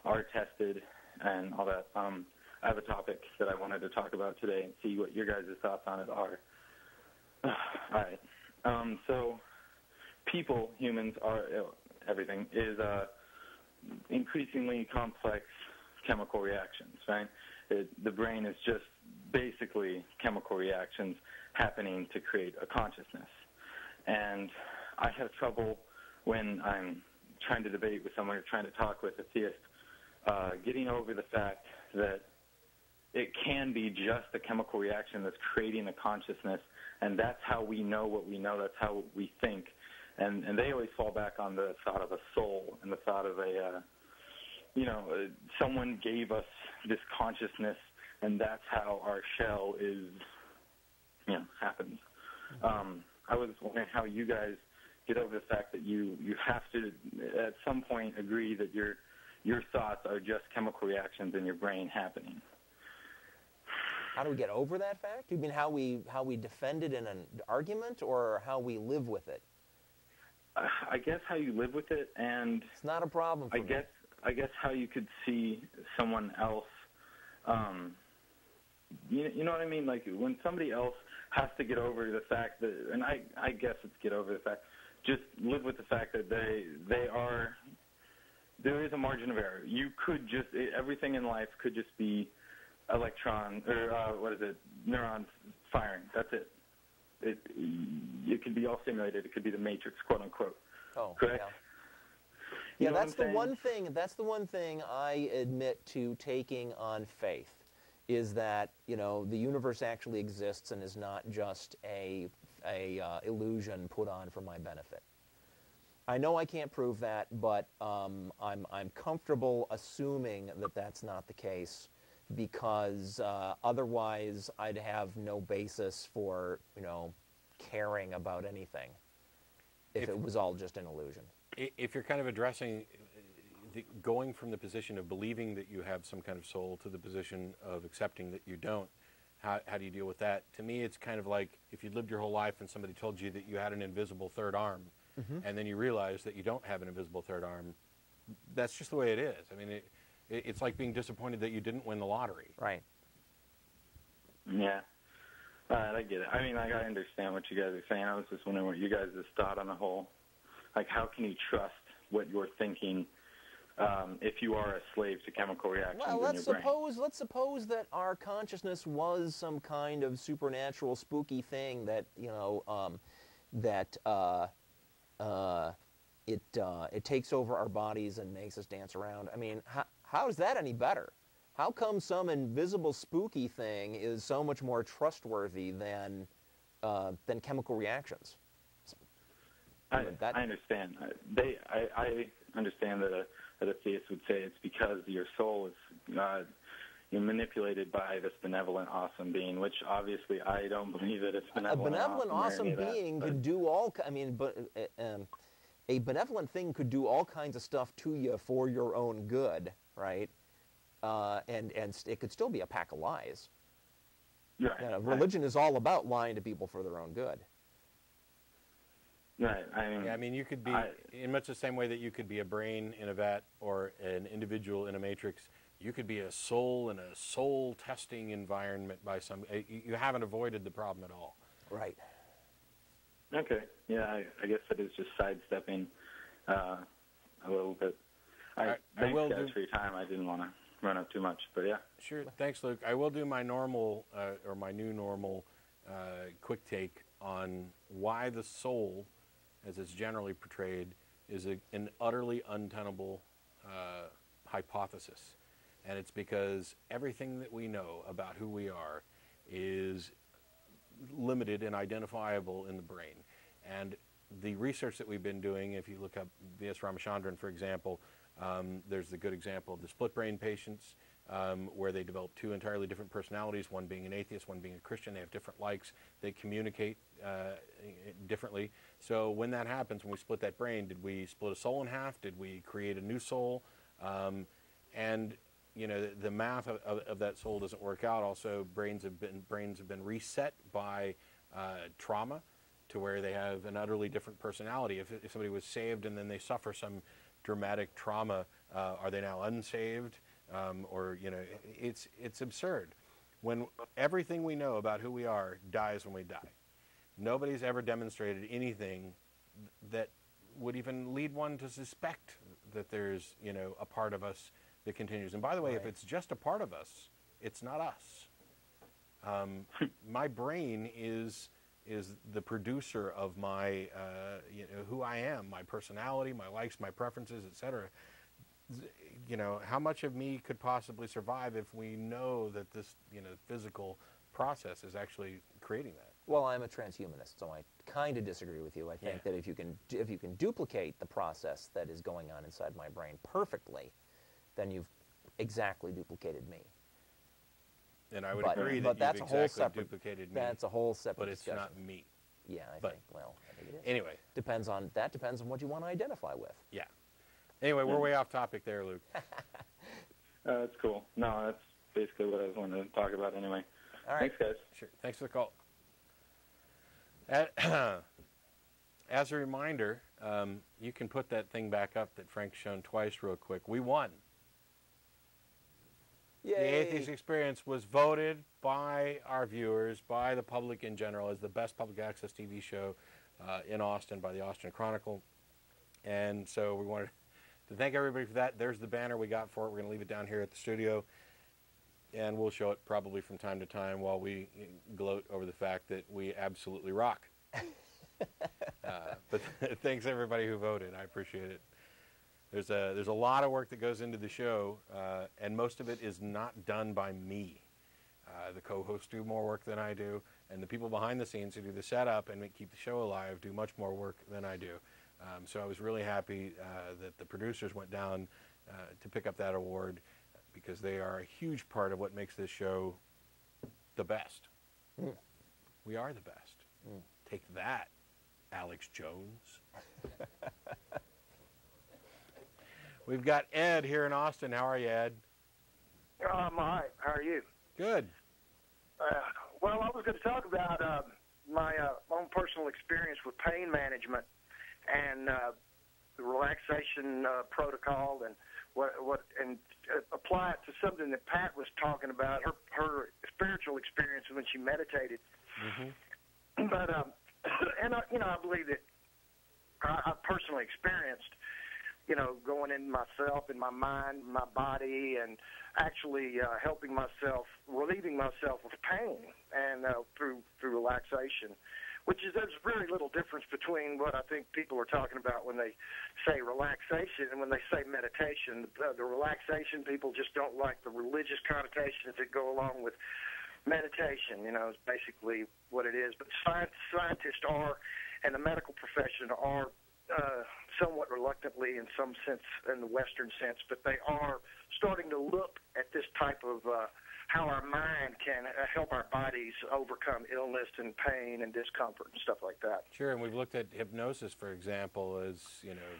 are tested and all that. Um, I have a topic that I wanted to talk about today and see what your guys' thoughts on it are. [sighs] all right. Um, so people, humans, are everything is uh, increasingly complex chemical reactions, right? It, the brain is just basically chemical reactions happening to create a consciousness. And I have trouble when I'm trying to debate with someone or trying to talk with a theist, uh, getting over the fact that it can be just a chemical reaction that's creating a consciousness, and that's how we know what we know. That's how we think, and and they always fall back on the thought of a soul and the thought of a, uh, you know, uh, someone gave us this consciousness, and that's how our shell is, you know, happens. Um, I was wondering how you guys get over the fact that you you have to at some point agree that your your thoughts are just chemical reactions in your brain happening. How do we get over that fact? You mean how we how we defend it in an argument, or how we live with it? I guess how you live with it, and it's not a problem. I guess I guess how you could see someone else. Um, you you know what I mean? Like when somebody else has to get over the fact that, and I I guess it's get over the fact. Just live with the fact that they they are. There is a margin of error. You could just everything in life could just be electron or uh, what is it neurons firing. That's it. It it could be all simulated. It could be the matrix, quote unquote. Oh, correct. Yeah, You know that's the saying? one thing. That's the one thing I admit to taking on faith, is that you know the universe actually exists and is not just a a uh, illusion put on for my benefit. I know I can't prove that, but um, I'm I'm comfortable assuming that that's not the case, because uh, otherwise I'd have no basis for you know caring about anything if, If- it was all just an illusion. If you're kind of addressing uh, the, going from the position of believing that you have some kind of soul to the position of accepting that you don't, how, how do you deal with that? To me, it's kind of like if you lived your whole life and somebody told you that you had an invisible third arm, Mhm. and then you realize that you don't have an invisible third arm. That's just the way it is. I mean, it, it's like being disappointed that you didn't win the lottery. Right. Yeah. All right, I get it. I mean, like, I understand what you guys are saying. I was just wondering what you guys' thought on the whole. Like, how can you trust what you're thinking um, if you are a slave to chemical reactions Well, let's your brain? suppose let's suppose that our consciousness was some kind of supernatural, spooky thing that you know um, that uh, uh, it uh, it takes over our bodies and makes us dance around. I mean, how, how is that any better? How come some invisible spooky thing is so much more trustworthy than uh, than chemical reactions? I, I understand. I- They, I, I understand that a, that a theist would say it's because your soul is uh, you're manipulated by this benevolent, awesome being, which obviously I don't [laughs] believe that it's benevolent. a benevolent, awesome, awesome that, being could do all. I mean, but uh, um, a benevolent thing could do all kinds of stuff to you for your own good, right? Uh, and and it could still be a pack of lies. Right. You know, religion is all about lying to people for their own good. Right. I mean, Yeah, I mean, you could be I- in much the same way that you could be a brain in a vat or an individual in a matrix. You could be a soul in a soul testing environment by some. uh, You you haven't avoided the problem at all. Right. Okay. Yeah, I, I guess that is just sidestepping uh, a little bit. I, I- I will guys do- for your time. I didn't want to run up too much, but yeah. Sure. Thanks, Luke. I will do my normal uh, or my new normal uh, quick take on why the soul, as it's generally portrayed, is a, an utterly untenable uh, hypothesis. And it's because everything that we know about who we are is limited and identifiable in the brain. And the research that we've been doing, if you look up V.S. Ramachandran, for example, um, there's the good example of the split brain patients, um, where they develop two entirely different personalities, one being an atheist, one being a Christian. They have different likes. They communicate uh, differently. So when that happens, when we split that brain, did we split a soul in half? Did we create a new soul? Um, and you know the, the math of, of, of that soul doesn't work out. Also, brains have been brains have been reset by uh, trauma to where they have an utterly different personality. If, if somebody was saved and then they suffer some dramatic trauma, uh, are they now unsaved? Um, or you know, it's it's absurd. When everything we know about who we are dies when we die, nobody's ever demonstrated anything that would even lead one to suspect that there's you know a part of us that continues. And by the way, if it's just a part of us, it's not us. Um, [laughs] my brain is is the producer of my uh, you know who I am, my personality, my likes, my preferences, etc. You know, how much of me could possibly survive if we know that this you know physical process is actually creating that? Well, I'm a transhumanist, so I kind of disagree with you. I think Yeah. that if you can if you can duplicate the process that is going on inside my brain perfectly, then you've exactly duplicated me. And I would But- agree that but that's you've a whole exactly separate- duplicated me. that's a whole separate But it's discussion. not me. Yeah, I But- think. Well, I think it is. Anyway, depends on that depends on what you want to identify with. yeah. Anyway, we're way off topic there, Luke. [laughs] Uh, that's cool. No, that's basically what I was wanting to talk about anyway. All right. Thanks, guys. Sure. Thanks for the call. At- [clears throat] As a reminder, um, you can put that thing back up that Frank's shown twice, real quick. We won. The Atheist Experience was voted by our viewers, by the public in general, as the best public access TV show uh, in Austin by the Austin Chronicle. And so we wanted to thank everybody for that. There's the banner we got for it. We're going to leave it down here at the studio. And we'll show it probably from time to time while we gloat over the fact that we absolutely rock. [laughs] uh, but [laughs] thanks everybody who voted. I appreciate it. There's a there's a lot of work that goes into the show, uh, and most of it is not done by me. Uh, the co-hosts do more work than I do, and the people behind the scenes who do the setup and keep the show alive do much more work than I do. Um, so I was really happy uh, that the producers went down uh, to pick up that award because they are a huge part of what makes this show the best. Mm. We are the best. Mm. Take that, Alex Jones. [laughs] We've got Ed here in Austin. How are you, Ed? I'm all right. How are you? Good. Uh, well, I was going to talk about uh, my uh, own personal experience with pain management and uh, the relaxation uh, protocol and what what and uh, apply it to something that Pat was talking about her her spiritual experience when she meditated. Mm-hmm. But um, [clears throat] and I, you know I believe that I, I personally experienced you know, going in myself, in my mind, my body, and actually uh, helping myself, relieving myself of pain, and uh, through through relaxation, which is there's very little difference between what I think people are talking about when they say relaxation and when they say meditation. The, the relaxation people just don't like the religious connotations that go along with meditation. You know, is basically what it is. But science, scientists are, and the medical profession are uh, somewhat reluctantly in some sense, in the Western sense, but they are starting to look at this type of uh, how our mind can uh, help our bodies overcome illness and pain and discomfort and stuff like that. Sure, and we've looked at hypnosis, for example, as you know,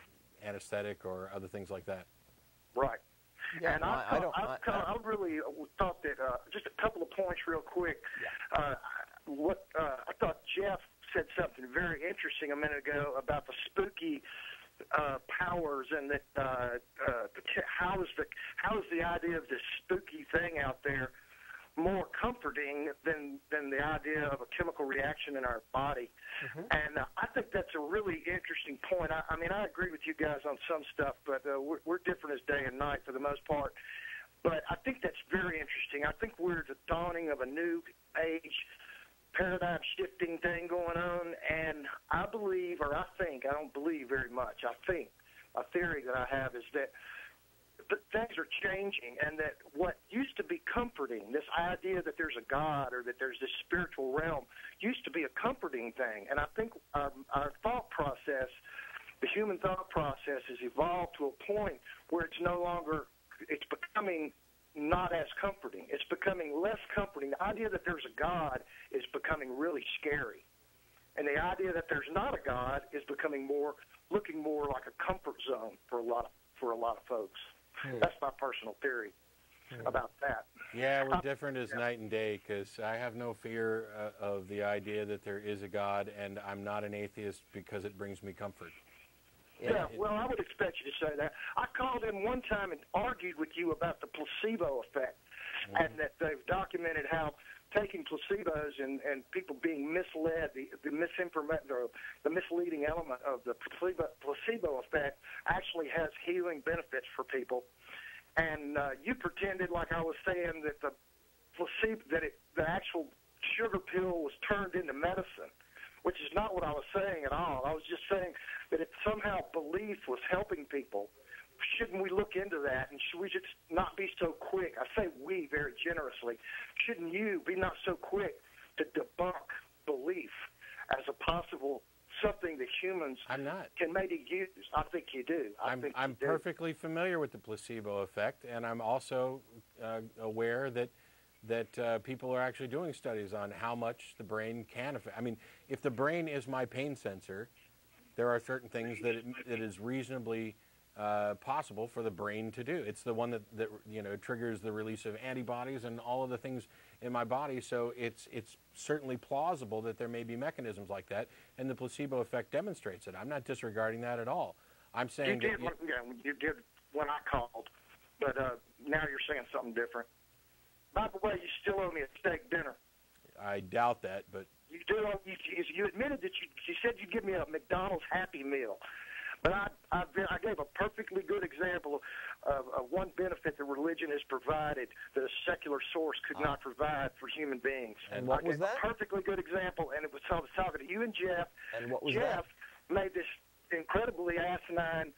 anesthetic or other things like that. Right. Yeah, and no, I, I- I don't- I, I- I, really thought that uh, just a couple of points, real quick. Uh, what uh, I thought Jeff said something very interesting a minute ago about the spooky uh, powers and that uh, uh, how is the how is the idea of this spooky thing out there more comforting than than the idea of a chemical reaction in our body. And uh, I think that's a really interesting point. I, I mean, I agree with you guys on some stuff, but uh, we're, we're different as day and night for the most part. But I think that's very interesting. I think we're at the dawning of a new age, paradigm shifting thing going on. And I believe, or I think, I don't believe very much. I think a theory that I have is that but things are changing, and that what used to be comforting, this idea that there's a God or that there's this spiritual realm, used to be a comforting thing. And I think our, our thought process, the human thought process, has evolved to a point where it's no longer, it's becoming not as comforting. It's becoming less comforting. The idea that there's a God is becoming really scary. And the idea that there's not a God is becoming more, looking more like a comfort zone for a lot of, for a lot of folks. That's my personal theory about that. Yeah, we're Uh, different as night and day because I have no fear uh, of the idea that there is a God, and I'm not an atheist because it brings me comfort. Yeah, well, I would expect you to say that. I called in one time and argued with you about the placebo effect, and that they've documented how taking placebos and, and people being misled, the, the misinformation, or the misleading element of the placebo, placebo effect actually has healing benefits for people. And uh, you pretended, like I was saying, that the placebo, that it, the actual sugar pill was turned into medicine, which is not what I was saying at all. I was just saying that if somehow belief was helping people, shouldn't we look into that? And should we just not be so quick? I say we very generously. Shouldn't you be not so quick to debunk belief as a possible something that humans I'm not. can maybe use? I think you do. I I'm, think I'm do. perfectly familiar with the placebo effect, and I'm also uh, aware that that uh, people are actually doing studies on how much the brain can affect. I mean, if the brain is my pain sensor, there are certain things that it, it is reasonably uh, possible for the brain to do. It's the one that, that you know triggers the release of antibodies and all of the things in my body. So it's it's certainly plausible that there may be mechanisms like that, and the placebo effect demonstrates it. I'm not disregarding that at all. I'm You saying did, that, when, yeah, you did when I called, but uh, now you're saying something different. By the way, you still owe me a steak dinner. I doubt that, but You do. You, you you admitted that you you said you'd give me a McDonald's Happy Meal, but I I've been, I gave a perfectly good example of, of one benefit that religion has provided that a secular source could not provide for human beings. And what I was gave that? A perfectly good example, and it was, I was talking to you and Jeff. And what was Jeff made this incredibly asinine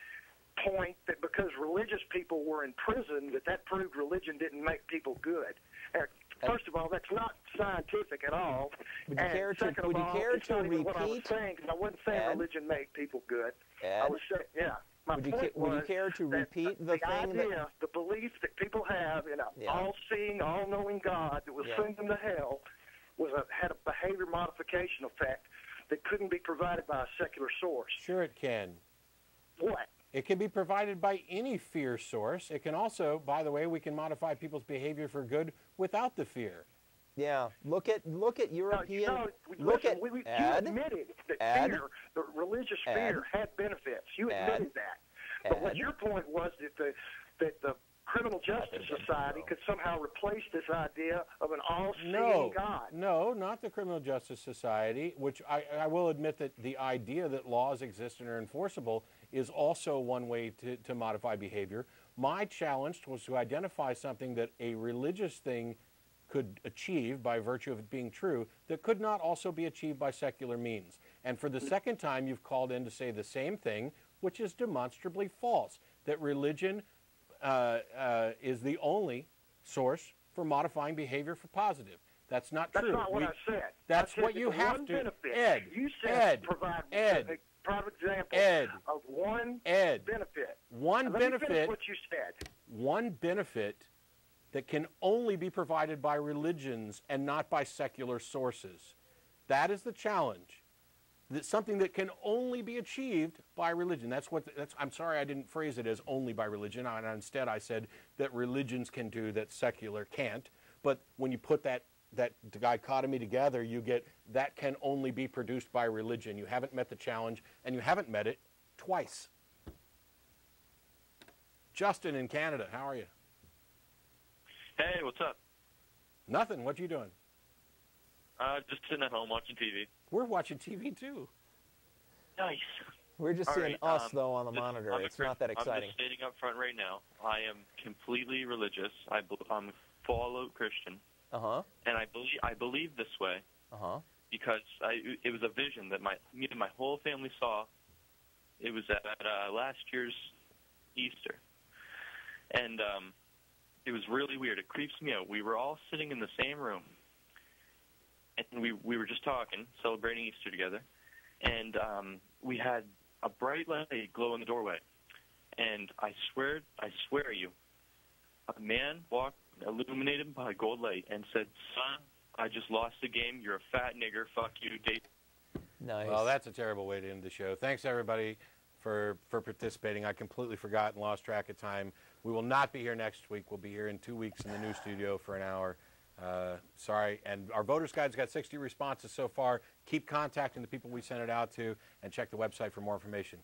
point that because religious people were in prison, that that proved religion didn't make people good. Uh, First of all, that's not scientific at all. Would you and care to- second would you all, care it's to not even what I was repeat, saying, 'cause I wasn't saying Ed? religion made people good. I was saying, yeah. My Would you point ca- would you was care to repeat the the thing that- idea, the belief that people have in an Yeah. all-seeing, all-knowing God that will Yeah. send them to hell was a, had a behavior modification effect that couldn't be provided by a secular source. sure it can. What? It can be provided by any fear source. It can also, by the way, we can modify people's behavior for good without the fear. Yeah, look at look at European. No, we- look listen, at we, we, you admitted that Ed. fear, the religious Ed. fear, had benefits. You Ed. admitted that. But what your point was that the that the criminal justice society could somehow replace this idea of an all-seeing No, God. no, not the Criminal Justice Society, which I, I will admit that the idea that laws exist and are enforceable is also one way to, to modify behavior. My challenge was to identify something that a religious thing could achieve by virtue of it being true that could not also be achieved by secular means. And for the second time, you've called in to say the same thing, which is demonstrably false that religion uh, uh, is the only source for modifying behavior for positive. That's not That's true. not what We- I said. That's I said what you have to. benefit, Ed, you said Ed, provide Ed, a private example Ed, of one Ed, benefit. one Let benefit- what you said. one benefit that can only be provided by religions and not by secular sources. That is the challenge. That's something that can only be achieved by religion. That's what. That's. I'm sorry, I didn't phrase it as only by religion. And instead, I said that religions can do that secular can't. But when you put that that dichotomy together, you get that can only be produced by religion. You haven't met the challenge, and you haven't met it twice. Justin in Canada, how are you? Hey, what's up? Nothing. What are you doing? Uh, just sitting at home watching TV. We're watching TV too. Nice. We're just All seeing right, us um, though on the listen, monitor. I'm a It's not that exciting. I'm just stating up front right now. I am completely religious. I, I'm a follow Christian, Uh huh. and I believe I believe this way Uh huh. because I, it was a vision that my me and my whole family saw. It was at uh, last year's Easter, and um, it was really weird. It creeps me out. We were all sitting in the same room, and we we were just talking, celebrating Easter together, and um, we had a bright light glow in the doorway, and I swear I swear you, a man walked illuminated by a gold light and said, "Son, I just lost the game. You're a fat nigger. Fuck you, Dave." Nice. Well, that's a terrible way to end the show. Thanks everybody for for participating. I completely forgot and lost track of time. We will not be here next week. We'll be here in two weeks in the new studio for an hour. Uh, sorry, and our voters guide's got 60 responses so far. Keep contacting the people we sent it out to, and check the website for more information.